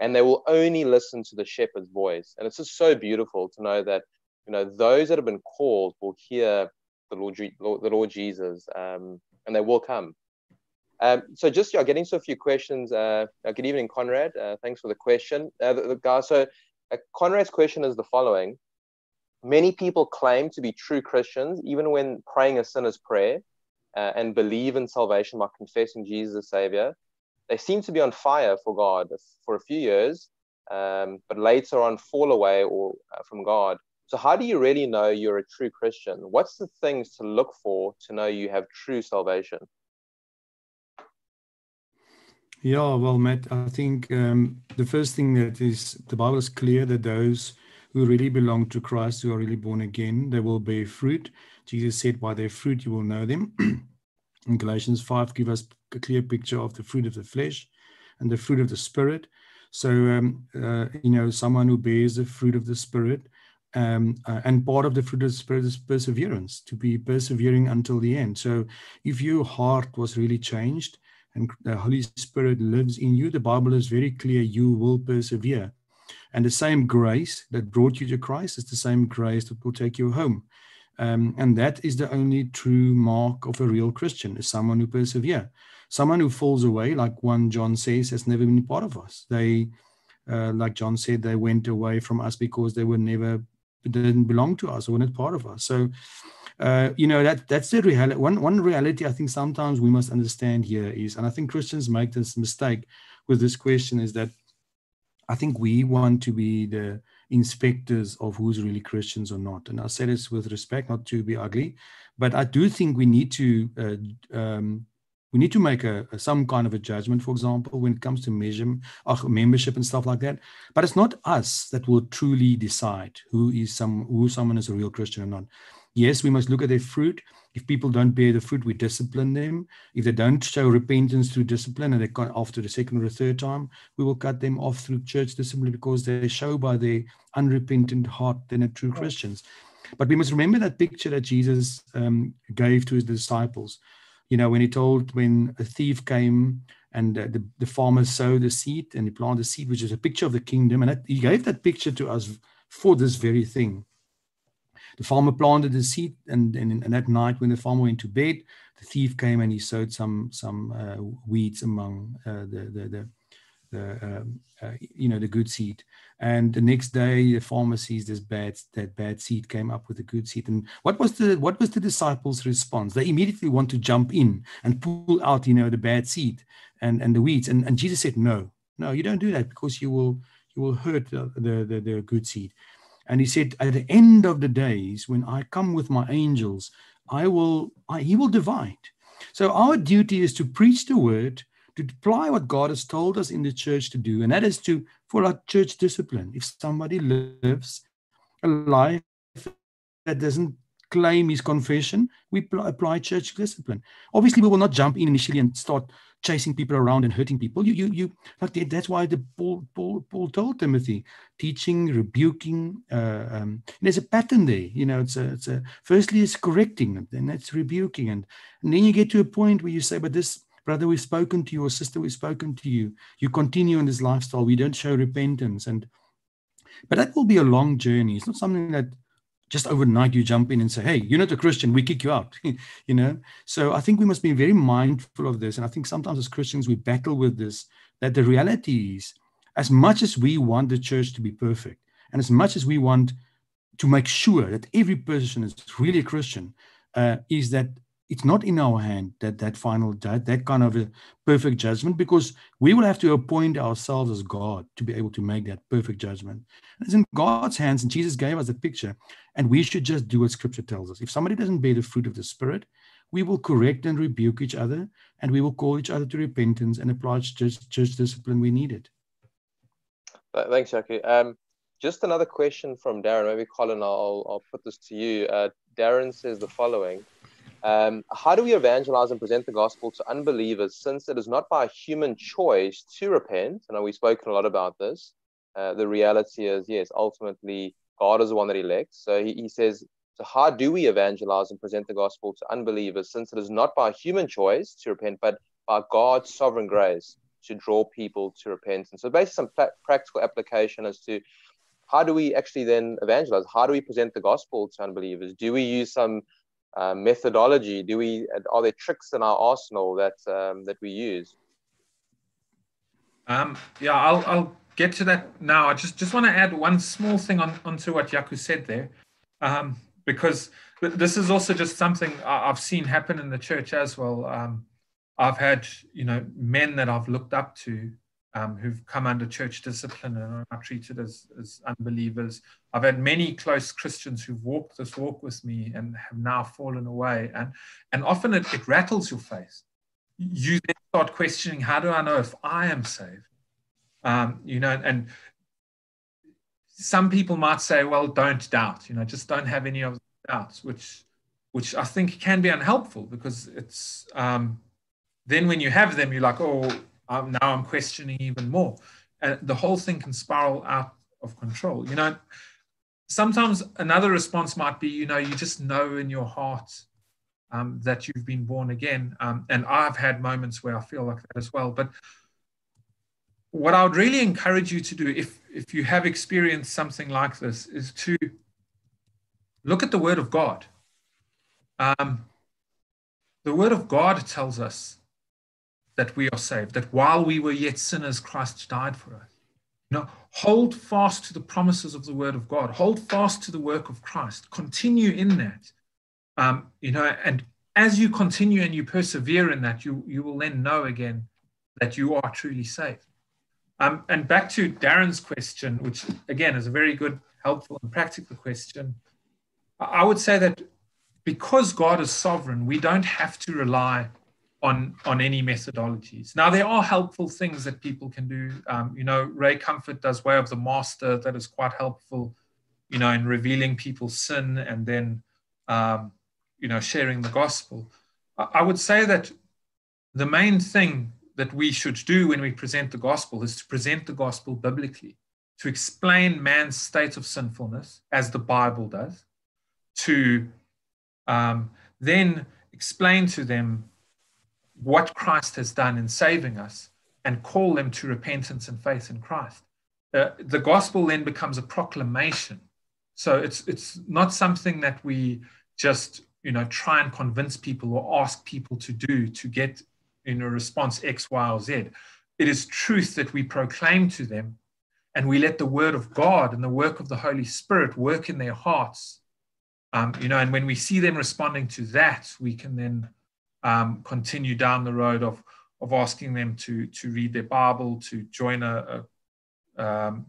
and they will only listen to the shepherd's voice. And it's just so beautiful to know that you know those that have been called will hear the Lord, the Lord Jesus, um, and they will come. Um, so just yeah, getting to a few questions. Uh, uh, good evening, Conrad. Uh, thanks for the question, uh, the, the guy. So uh, Conrad's question is the following: Many people claim to be true Christians, even when praying a sinner's prayer, uh, and believe in salvation by confessing Jesus as Savior they seem to be on fire for God for a few years, um, but later on fall away or uh, from God. So, how do you really know you're a true Christian? What's the things to look for to know you have true salvation?
Yeah, well, Matt, I think um, the first thing that is the Bible is clear that those who really belong to Christ, who are really born again, they will bear fruit. Jesus said, By their fruit you will know them. [clears throat] In Galatians 5, give us a clear picture of the fruit of the flesh and the fruit of the Spirit. So, um, uh, you know, someone who bears the fruit of the Spirit, um, uh, and part of the fruit of the Spirit is perseverance, to be persevering until the end. So, if your heart was really changed and the Holy Spirit lives in you, the Bible is very clear you will persevere. And the same grace that brought you to Christ is the same grace that will take you home. Um, and that is the only true mark of a real Christian, is someone who perseveres. Someone who falls away, like one John says, has never been part of us. They, uh, like John said, they went away from us because they were never didn't belong to us or were not part of us. So, uh, you know that that's the reality. One one reality I think sometimes we must understand here is, and I think Christians make this mistake with this question is that I think we want to be the inspectors of who's really Christians or not. And I say this with respect, not to be ugly, but I do think we need to uh, um, we need to make a, a, some kind of a judgment, for example, when it comes to uh, membership and stuff like that. But it's not us that will truly decide who is some who someone is a real Christian or not. Yes, we must look at their fruit. If people don't bear the fruit, we discipline them. If they don't show repentance through discipline and they can't after the second or the third time, we will cut them off through church discipline because they show by their unrepentant heart they're not true Christians. But we must remember that picture that Jesus um, gave to his disciples. You know, when he told when a thief came and uh, the, the farmer sowed the seed and he planted the seed, which is a picture of the kingdom. And that, he gave that picture to us for this very thing the farmer planted the seed, and, and, and that night when the farmer went to bed, the thief came and he sowed some some uh, weeds among uh, the the, the, the um, uh, you know the good seed. And the next day, the farmer sees this bad that bad seed came up with the good seed. And what was the what was the disciples' response? They immediately want to jump in and pull out you know the bad seed and and the weeds. And and Jesus said, no, no, you don't do that because you will you will hurt the, the, the good seed. And he said, At the end of the days, when I come with my angels, I will, I, he will divide. So our duty is to preach the word, to apply what God has told us in the church to do, and that is to follow church discipline. If somebody lives a life that doesn't claim his confession, we apply church discipline. Obviously, we will not jump in initially and start chasing people around and hurting people. You, you, you. Like that's why the Paul, Paul, Paul told Timothy, teaching, rebuking. Uh, um, there's a pattern there. You know, it's a, it's a. Firstly, it's correcting, and then it's rebuking, and, and then you get to a point where you say, "But this brother, we've spoken to you, or sister, we've spoken to you. You continue in this lifestyle. We don't show repentance, and." But that will be a long journey. It's not something that just overnight you jump in and say, hey, you're not a Christian, we kick you out. [laughs] you know? So I think we must be very mindful of this. And I think sometimes as Christians we battle with this, that the reality is as much as we want the church to be perfect, and as much as we want to make sure that every person is really a Christian, uh, is that it's not in our hand that that final that, that kind of a perfect judgment because we will have to appoint ourselves as god to be able to make that perfect judgment. It's in god's hands and jesus gave us a picture and we should just do what scripture tells us. If somebody doesn't bear the fruit of the spirit we will correct and rebuke each other and we will call each other to repentance and apply church, church discipline we need it.
Thanks jackie. Um, just another question from darren. Maybe colin i'll, I'll put this to you. Uh, darren says the following um, how do we evangelize and present the gospel to unbelievers since it is not by human choice to repent? And we've spoken a lot about this. Uh, the reality is, yes, ultimately, God is the one that elects. So he, he says, so how do we evangelize and present the gospel to unbelievers since it is not by human choice to repent, but by God's sovereign grace to draw people to repentance? So basically, some practical application as to how do we actually then evangelize? How do we present the gospel to unbelievers? Do we use some uh, methodology? Do we are there tricks in our arsenal that um, that we use?
Um, yeah, I'll I'll get to that now. I just just want to add one small thing on onto what Jaco said there, um, because this is also just something I've seen happen in the church as well. Um, I've had, you know, men that I've looked up to um, who've come under church discipline and are treated as, as unbelievers. I've had many close Christians who've walked this walk with me and have now fallen away. And, and often it, it rattles your face. You then start questioning, how do I know if I am saved? Um, you know, and some people might say, well, don't doubt, you know, just don't have any of the doubts, which which I think can be unhelpful because it's um, then when you have them, you're like, oh, um, now I'm questioning even more. And the whole thing can spiral out of control. You know, sometimes another response might be, you know, you just know in your heart um, that you've been born again. Um, and I've had moments where I feel like that as well. But what I would really encourage you to do, if if you have experienced something like this, is to look at the Word of God. Um, the Word of God tells us that we are saved, that while we were yet sinners, Christ died for us. You know, hold fast to the promises of the Word of God. Hold fast to the work of Christ. Continue in that. Um, you know, and as you continue and you persevere in that, you you will then know again that you are truly saved. Um, and back to Darren's question, which again is a very good, helpful, and practical question. I would say that because God is sovereign, we don't have to rely on on any methodologies. Now there are helpful things that people can do. Um, you know, Ray Comfort does Way of the Master that is quite helpful. You know, in revealing people's sin and then um, you know sharing the gospel. I would say that the main thing that we should do when we present the gospel is to present the gospel biblically, to explain man's state of sinfulness as the Bible does, to um, then explain to them what Christ has done in saving us and call them to repentance and faith in Christ. Uh, the gospel then becomes a proclamation. So it's it's not something that we just you know try and convince people or ask people to do to get in a response X, Y, or Z. It is truth that we proclaim to them, and we let the word of God and the work of the Holy Spirit work in their hearts. Um, you know, and when we see them responding to that, we can then um, continue down the road of of asking them to to read their Bible, to join a, a um,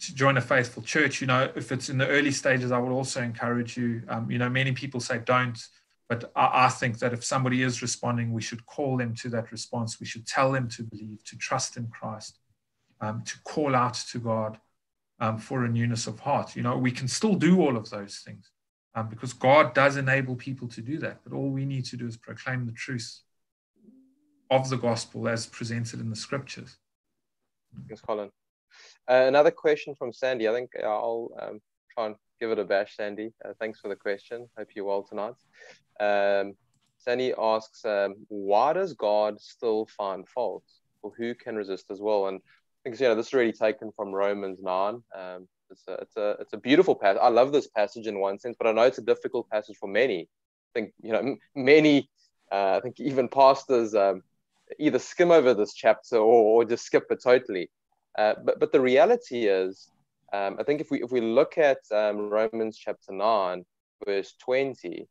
to join a faithful church. You know, if it's in the early stages, I would also encourage you. Um, you know, many people say don't, but I, I, think that if somebody is responding, we should call them to that response. We should tell them to believe, to trust in Christ, um, to call out to God um, for a newness of heart. You know, we can still do all of those things um, because God does enable people to do that. But all we need to do is proclaim the truth of the gospel as presented in the scriptures.
Thanks, Colin. Uh, another question from Sandy. I think I'll um, try and give it a bash, Sandy. Uh, thanks for the question. Hope you're well tonight. Um, Sandy asks, um, why does God still find fault? Or who can resist as well? And I think you know this is really taken from Romans 9. Um, it's a, it's a, it's a beautiful passage. I love this passage in one sense, but I know it's a difficult passage for many. I think, you know, m- many, uh, I think even pastors um, either skim over this chapter or, or just skip it totally. Uh, but, but the reality is, um, I think if we, if we look at um, Romans chapter 9, verse 20,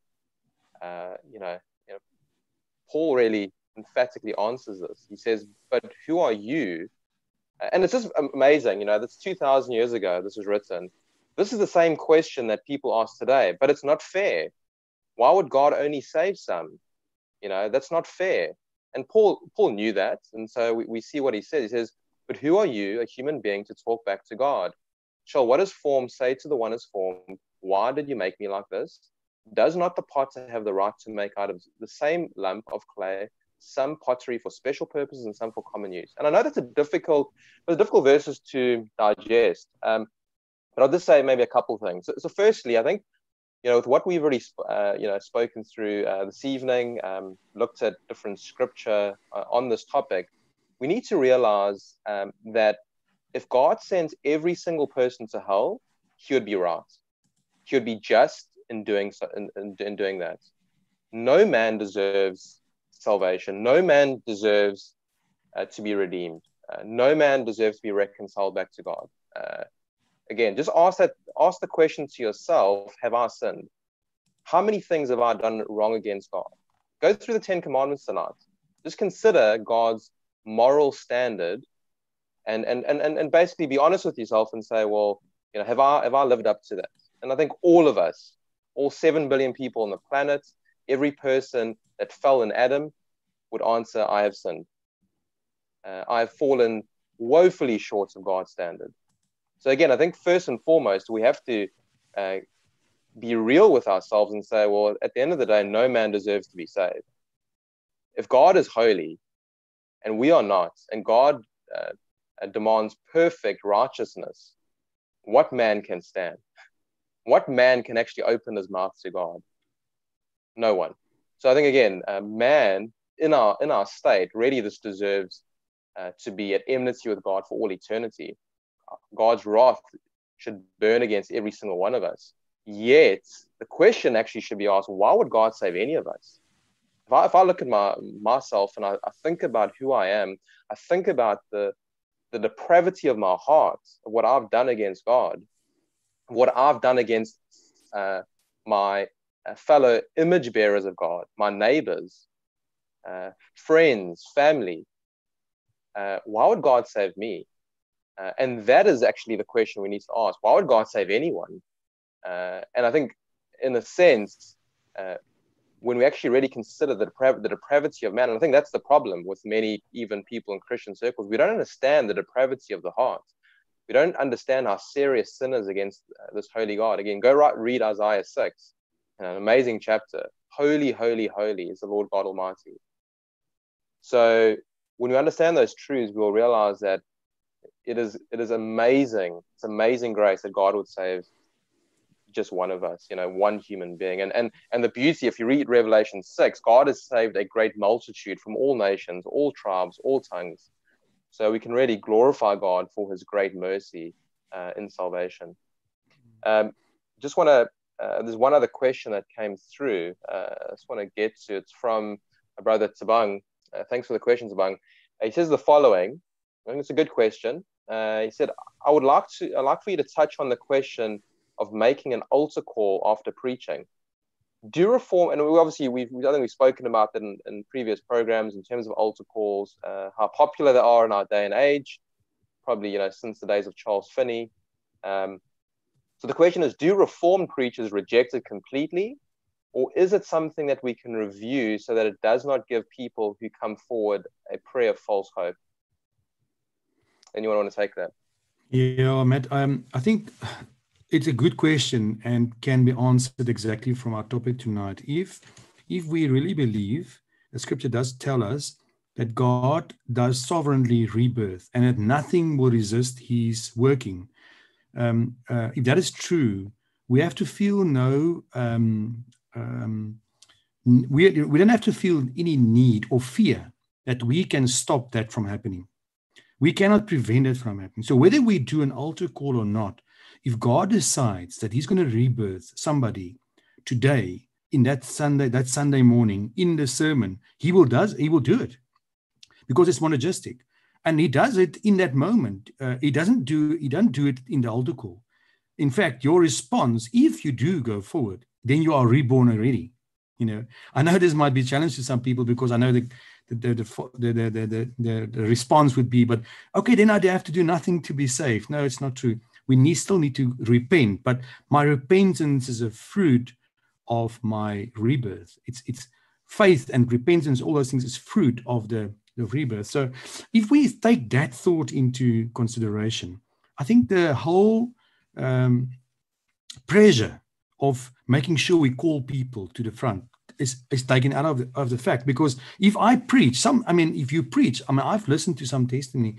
uh, you, know, you know, Paul really emphatically answers this. He says, But who are you and it's just amazing, you know, that's 2,000 years ago, this was written. This is the same question that people ask today, but it's not fair. Why would God only save some? You know, that's not fair. And Paul, Paul knew that. And so we, we see what he says. He says, But who are you, a human being, to talk back to God? Shall what is formed say to the one is formed, Why did you make me like this? Does not the potter have the right to make out of the same lump of clay some pottery for special purposes and some for common use. And I know that's a difficult, it's difficult verses to digest. Um, but I'll just say maybe a couple of things. So, so firstly, I think you know with what we've already uh, you know spoken through uh, this evening, um, looked at different scripture uh, on this topic, we need to realize um, that if God sends every single person to hell, He would be right. He would be just in doing so, in, in, in doing that. No man deserves salvation. No man deserves uh, to be redeemed. Uh, no man deserves to be reconciled back to God. Uh, again, just ask that. Ask the question to yourself: Have I sinned? How many things have I done wrong against God? go through the Ten Commandments tonight. Just consider God's moral standard and, and, and, and basically be honest with yourself and say, well, you know, have I, have I lived up to that? And I think all of us, all 7 billion people on the planet, every person that fell in Adam would answer, I have sinned. Uh, I have fallen woefully short of God's standard. So again, I think first and foremost, we have to uh, be real with ourselves and say, well, at the end of the day, no man deserves to be saved. If God is holy and we are not, and God uh, demands perfect righteousness, what man can stand? What man can actually open his mouth to God? No one. So I think again, man in our in our state, really, this deserves uh, to be at enmity with God for all eternity. God's wrath should burn against every single one of us. Yet, the question actually should be asked why would God save any of us? If I, if I look at my, myself and I, I think about who I am, I think about the, the depravity of my heart, what I've done against God, what I've done against uh, my uh, fellow image bearers of God, my neighbors, uh, friends, family. Uh, why would God save me? Uh, and that is actually the question we need to ask. Why would God save anyone? Uh, and I think, in a sense, when we actually really consider the, the depravity of man, and I think that's the problem with many, even people in Christian circles, we don't understand the depravity of the heart. We don't understand how serious sinners against this holy God. Again, go right read Isaiah 6, an amazing chapter. Holy, holy, holy is the Lord God Almighty. So when we understand those truths, we'll realize that it is it is amazing. It's amazing grace that God would save just one of us, you know, one human being. And and and the beauty, if you read Revelation six, God has saved a great multitude from all nations, all tribes, all tongues. So we can really glorify God for His great mercy uh, in salvation. Um, just want to. Uh, there's one other question that came through. Uh, I just want to get to. It's from brother Thabang. Uh, thanks for the question, Thabang. He says the following. I think it's a good question. Uh, he said, "I would like to, I'd like for you to touch on the question of making an altar call after preaching. Do reform, and we obviously we've I think we've spoken about that in, in previous programs in terms of altar calls, uh, how popular they are in our day and age, probably you know since the days of Charles Finney. Um, so the question is, do reformed preachers reject it completely, or is it something that we can review so that it does not give people who come forward a prayer of false hope? Anyone want to take that?
Yeah, Matt. Um, I think it's a good question and can be answered exactly from our topic tonight. If if we really believe the scripture does tell us that God does sovereignly rebirth and that nothing will resist his working. Um, uh, if that is true, we have to feel no, um, um, we, we don't have to feel any need or fear that we can stop that from happening. We cannot prevent it from happening. So whether we do an altar call or not, if God decides that He's going to rebirth somebody today in that Sunday, that Sunday morning in the sermon, He will does He will do it because it's monergistic, and He does it in that moment. Uh, he doesn't do He doesn't do it in the altar call. In fact, your response, if you do go forward, then you are reborn already. You know, I know this might be a challenge to some people because I know that the the, the, the, the, the, the response would be, but okay, then I have to do nothing to be saved. No, it's not true. We need, still need to repent, but my repentance is a fruit of my rebirth. It's it's faith and repentance, all those things is fruit of the, the rebirth. So if we take that thought into consideration, I think the whole um, pressure of making sure we call people to the front is, is taken out of the, of the fact because if I preach some, I mean, if you preach, I mean, I've listened to some testimony,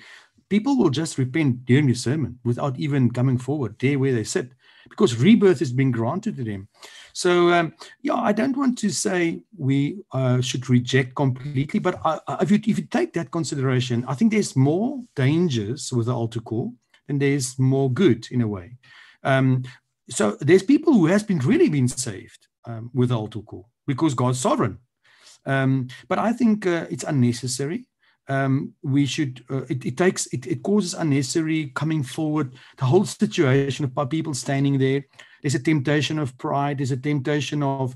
people will just repent during the sermon without even coming forward there where they sit because rebirth has been granted to them. So, um, yeah, I don't want to say we uh, should reject completely, but I, I, if, you, if you take that consideration, I think there's more dangers with the altar call and there's more good in a way. Um, so there's people who has been really been saved um, with the altar call because God's sovereign. Um, but I think uh, it's unnecessary. Um, we should. Uh, it, it, takes. It, it, causes unnecessary coming forward. The whole situation of people standing there. There's a temptation of pride. There's a temptation of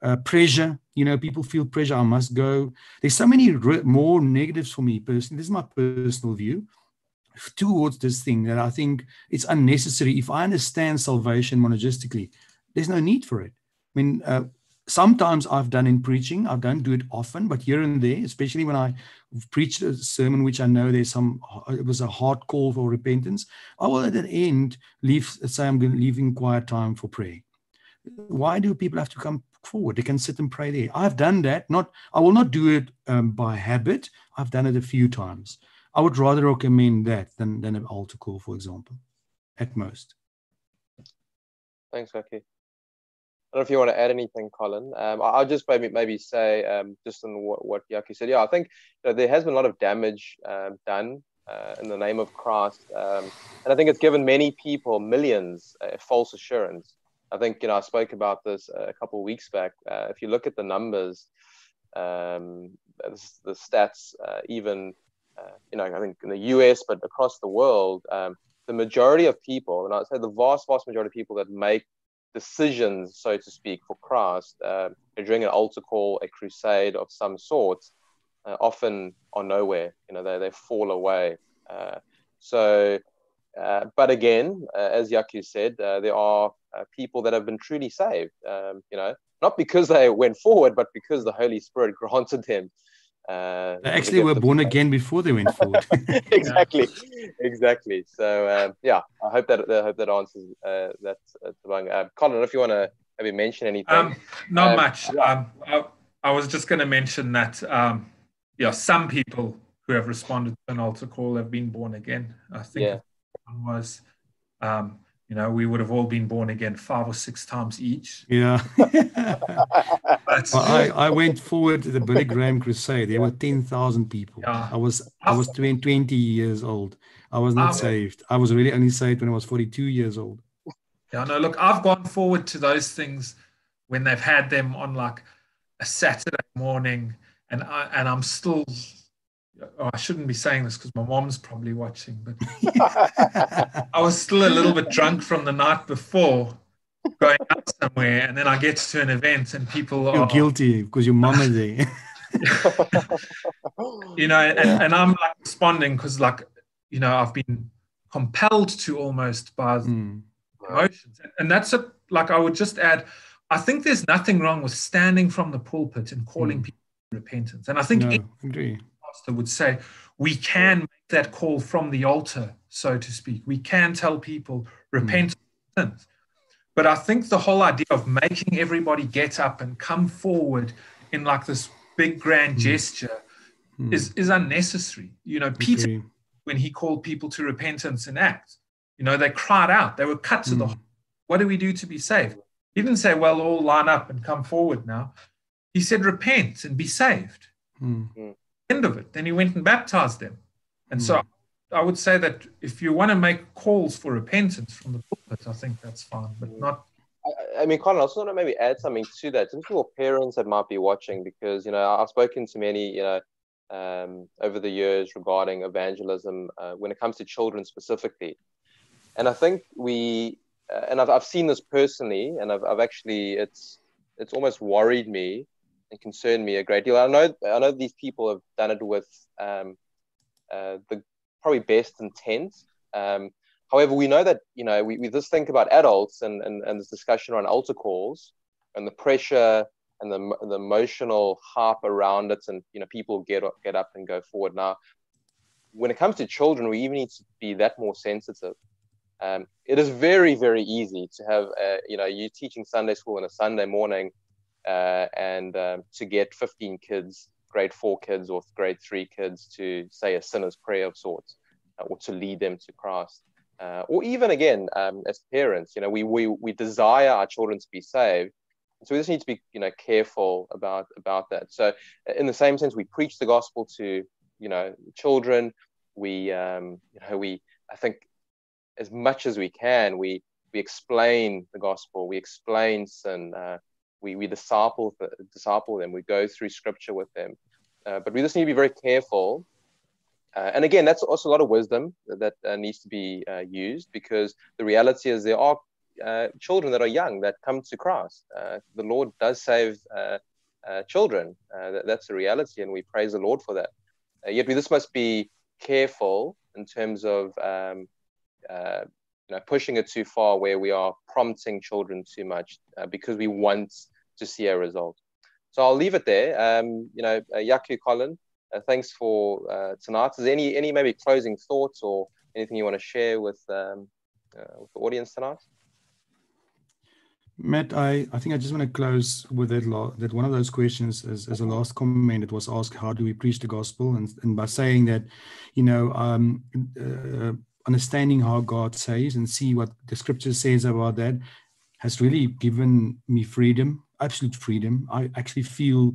uh, pressure. You know, people feel pressure. I must go. There's so many re- more negatives for me personally. This is my personal view towards this thing that I think it's unnecessary. If I understand salvation monergistically, there's no need for it. I mean, uh, sometimes I've done in preaching. I don't do it often, but here and there, especially when I preached a sermon which I know there's some, it was a hard call for repentance. I will at the end leave, say I'm going leaving quiet time for prayer. Why do people have to come forward? They can sit and pray there. I've done that. Not, I will not do it um, by habit. I've done it a few times. I would rather recommend that than, than an altar call, for example, at most.
Thanks, Yaki. I don't know if you want to add anything, Colin. Um, I'll just maybe maybe say um, just on what, what Yaki said. Yeah, I think you know, there has been a lot of damage um, done uh, in the name of Christ, um, and I think it's given many people, millions, uh, false assurance. I think you know I spoke about this a couple of weeks back. Uh, if you look at the numbers, um, the stats, uh, even uh, you know I think in the U.S. but across the world, um, the majority of people, and I'd say the vast, vast majority of people that make decisions, so to speak, for Christ uh, during an altar call, a crusade of some sort, uh, often are nowhere. You know, they, they fall away. Uh, so, uh, but again, uh, as Jaco said, uh, there are people that have been truly saved. Um, you know, not because they [laughs] went forward, but because the Holy Spirit [laughs] granted them
uh, they actually were born again before they went forward. [laughs]
exactly, [laughs] exactly. So um, yeah, I hope that I hope that answers uh, that. Uh, uh, Colin, if you want to maybe mention anything. Um,
not um, much. Um, I, I, was just going to mention that um, yeah, some people who have responded to an altar call have been born again. I think yeah. one was um, you know, we would have all been born again five or six times each.
Yeah. [laughs] well, I, I went forward to the Billy Graham Crusade. There were 10,000 people. Yeah. I was I was 20, 20 years old. I was not saved. I was really only saved when I was 42 years old.
Yeah, no, look, I've gone forward to those things when they've had them on like a Saturday morning and I and I'm still oh, I shouldn't be saying this because my mom's probably watching, but [laughs] I was still a little bit drunk from the night before going out somewhere, and then I get to an event and people
You're are guilty because your mom is there. [laughs]
you know, and, and I'm like responding because, like, you know, I've been compelled to almost by mm. emotions, and that's a like I would just add. I think there's nothing wrong with standing from the pulpit and calling mm. people repentance, and I think
no, agree
pastor would say, we can make that call from the altar, so to speak. We can tell people, repent mm. sins. But I think the whole idea of making everybody get up and come forward in like this big grand mm. gesture mm. is is unnecessary. You know, Peter, okay. when he called people to repentance and act, you know, they cried out. They were cut to the heart. What do we do to be saved? He didn't say, well, all line up and come forward now. He said, repent and be saved. Mm end of it. Then he went and baptized them. And mm. so hmm. I would say that if you want to make calls for repentance from the pulpit, I think that's fine, but hmm. not.
I, I mean, Colin, I also want to maybe add something to that, just for parents that might be watching, because you know I've spoken to many, you know, um, over the years regarding evangelism uh, when it comes to children specifically, and I think we, uh, and I've I've seen this personally, and I've I've actually it's it's almost worried me and concern me a great deal. I know I know these people have done it with um, uh, the probably best intent. Um, however, we know that you know we, we just think about adults and, and and this discussion around altar calls and the pressure and the, the emotional harp around it, and you know people get up, get up and go forward. Now, when it comes to children, we even need to be that more sensitive. Um, it is very very easy to have uh, you know you teaching Sunday school on a Sunday morning uh, and um, to get 15 kids, grade four kids or grade three kids to say a sinner's prayer of sorts, uh, or to lead them to Christ. Uh, or even again, um, as parents, you know, we, we, we desire our children to be saved. So we just need to be, you know, careful about, about that. So in the same sense, we preach the gospel to, you know, children. We, um, you know, we, I think as much as we can, we, we explain the gospel, we explain sin, uh, we, we disciple, disciple them, we go through scripture with them. Uh, but we just need to be very careful. Uh, and again, that's also a lot of wisdom that uh, needs to be uh, used because the reality is there are uh, children that are young that come to Christ. Uh, the Lord does save children. That, that's a reality, and we praise the Lord for that. yet we just must be careful in terms of um, you know, pushing it too far where we are prompting children too much because we want to see a result. So I'll leave it there. Um, you know, Jaco Colin, thanks for tonight. Is there any any maybe closing thoughts or anything you want to share with um, uh, with the audience tonight?
Matt, I, I think I just want to close with that, that one of those questions as, as a last comment, it was asked, how do we preach the gospel? And, and by saying that, you know, um, uh, understanding how God says and see what the scripture says about that has really given me freedom, absolute freedom. I actually feel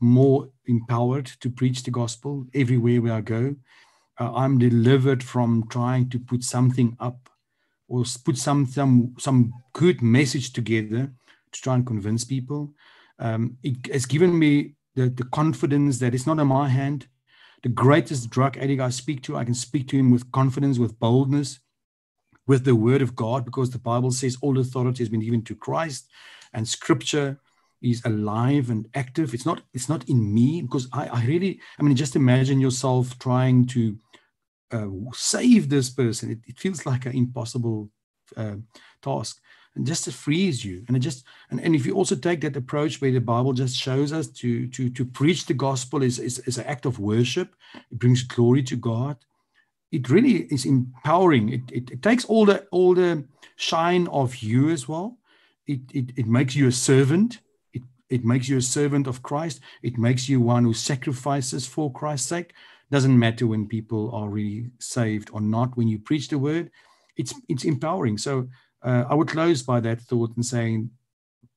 more empowered to preach the gospel everywhere where I go. Uh, I'm delivered from trying to put something up or put some some some good message together to try and convince people. Um, it has given me the, the confidence that it's not in my hand. The greatest drug addict I speak to, I can speak to him with confidence, with boldness, with the word of God, because the Bible says all authority has been given to Christ, and Scripture is alive and active. It's not. It's not in me because I, I really. I mean, just imagine yourself trying to uh, save this person. It, it, feels like an impossible uh, task, and just it frees you. And it just and, and if you also take that approach where the Bible just shows us to to to preach the gospel is is, is an act of worship. It brings glory to God. It really is empowering. It, it, it takes all the all the shine of you as well. It, it, it makes you a servant. It, it makes you a servant of Christ. It makes you one who sacrifices for Christ's sake doesn't matter when people are really saved or not. When you preach the word, it's it's empowering. So uh, I would close by that thought and saying,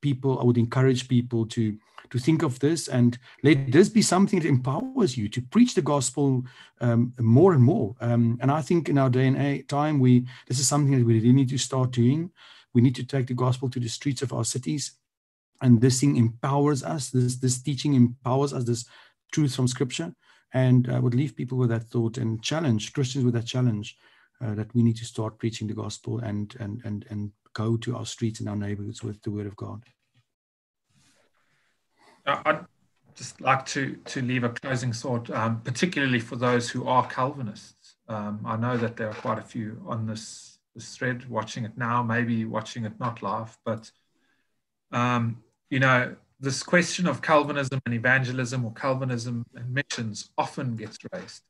people, I would encourage people to to think of this and let this be something that empowers you to preach the gospel um, more and more. Um, and I think in our day and time, we this is something that we really need to start doing. We need to take the gospel to the streets of our cities, and this thing empowers us. This this teaching empowers us. This truth from Scripture and I would leave people with that thought and challenge Christians with that challenge uh, that we need to start preaching the gospel and and and and go to our streets and our neighborhoods with the word of God.
I'd just like to to leave a closing thought, um, particularly for those who are Calvinists. Um, I know that there are quite a few on this this thread watching it now, maybe watching it not live, but um, you know this question of Calvinism and evangelism or Calvinism and missions often gets raised.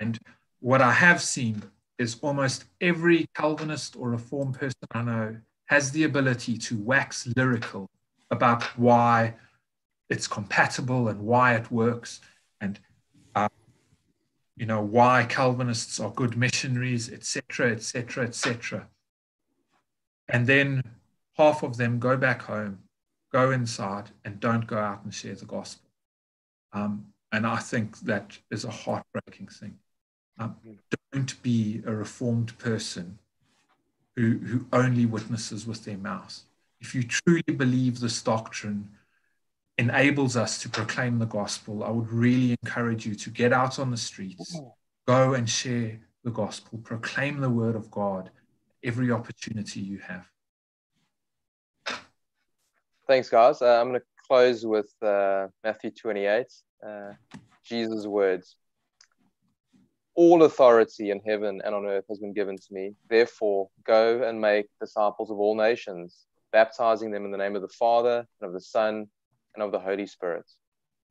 And what I have seen is almost every Calvinist or Reformed person I know has the ability to wax lyrical about why it's compatible and why it works and you know why Calvinists are good missionaries, etc., etc., etc. And then half of them go back home go inside and don't go out and share the gospel. Um, and I think that is a heartbreaking thing. Um, don't be a reformed person who, who only witnesses with their mouth. If you truly believe this doctrine enables us to proclaim the gospel, I would really encourage you to get out on the streets, go and share the gospel, proclaim the word of God every opportunity you have.
Thanks, guys. Uh, I'm going to close with uh, Matthew 28, uh, Jesus' words. All authority in heaven and on earth has been given to me. Therefore, go and make disciples of all nations, baptizing them in the name of the Father, and of the Son, and of the Holy Spirit,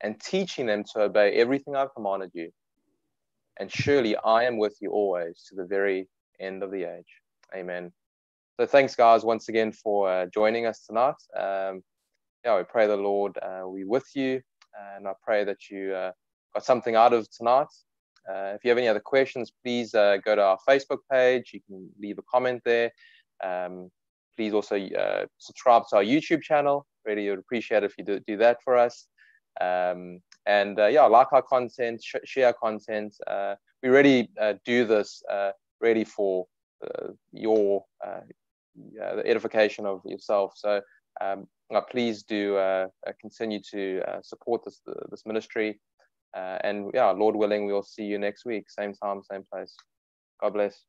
and teaching them to obey everything I've commanded you. And surely I am with you always to the very end of the age. Amen. So thanks, guys, once again for uh, joining us tonight. Um, yeah, we pray the Lord uh, will be with you, and I pray that you uh, got something out of tonight. Uh, if you have any other questions, please uh, go to our Facebook page. You can leave a comment there. Um, please also uh, subscribe to our YouTube channel. Really would appreciate if you do, do that for us. Um, and yeah, like our content, sh- share content. we really do this really for your uh, the edification of yourself. So um, uh, please do uh, uh continue to uh, support this this ministry. Uh, and yeah, Lord willing, we'll see you next week, same time, same place. God bless.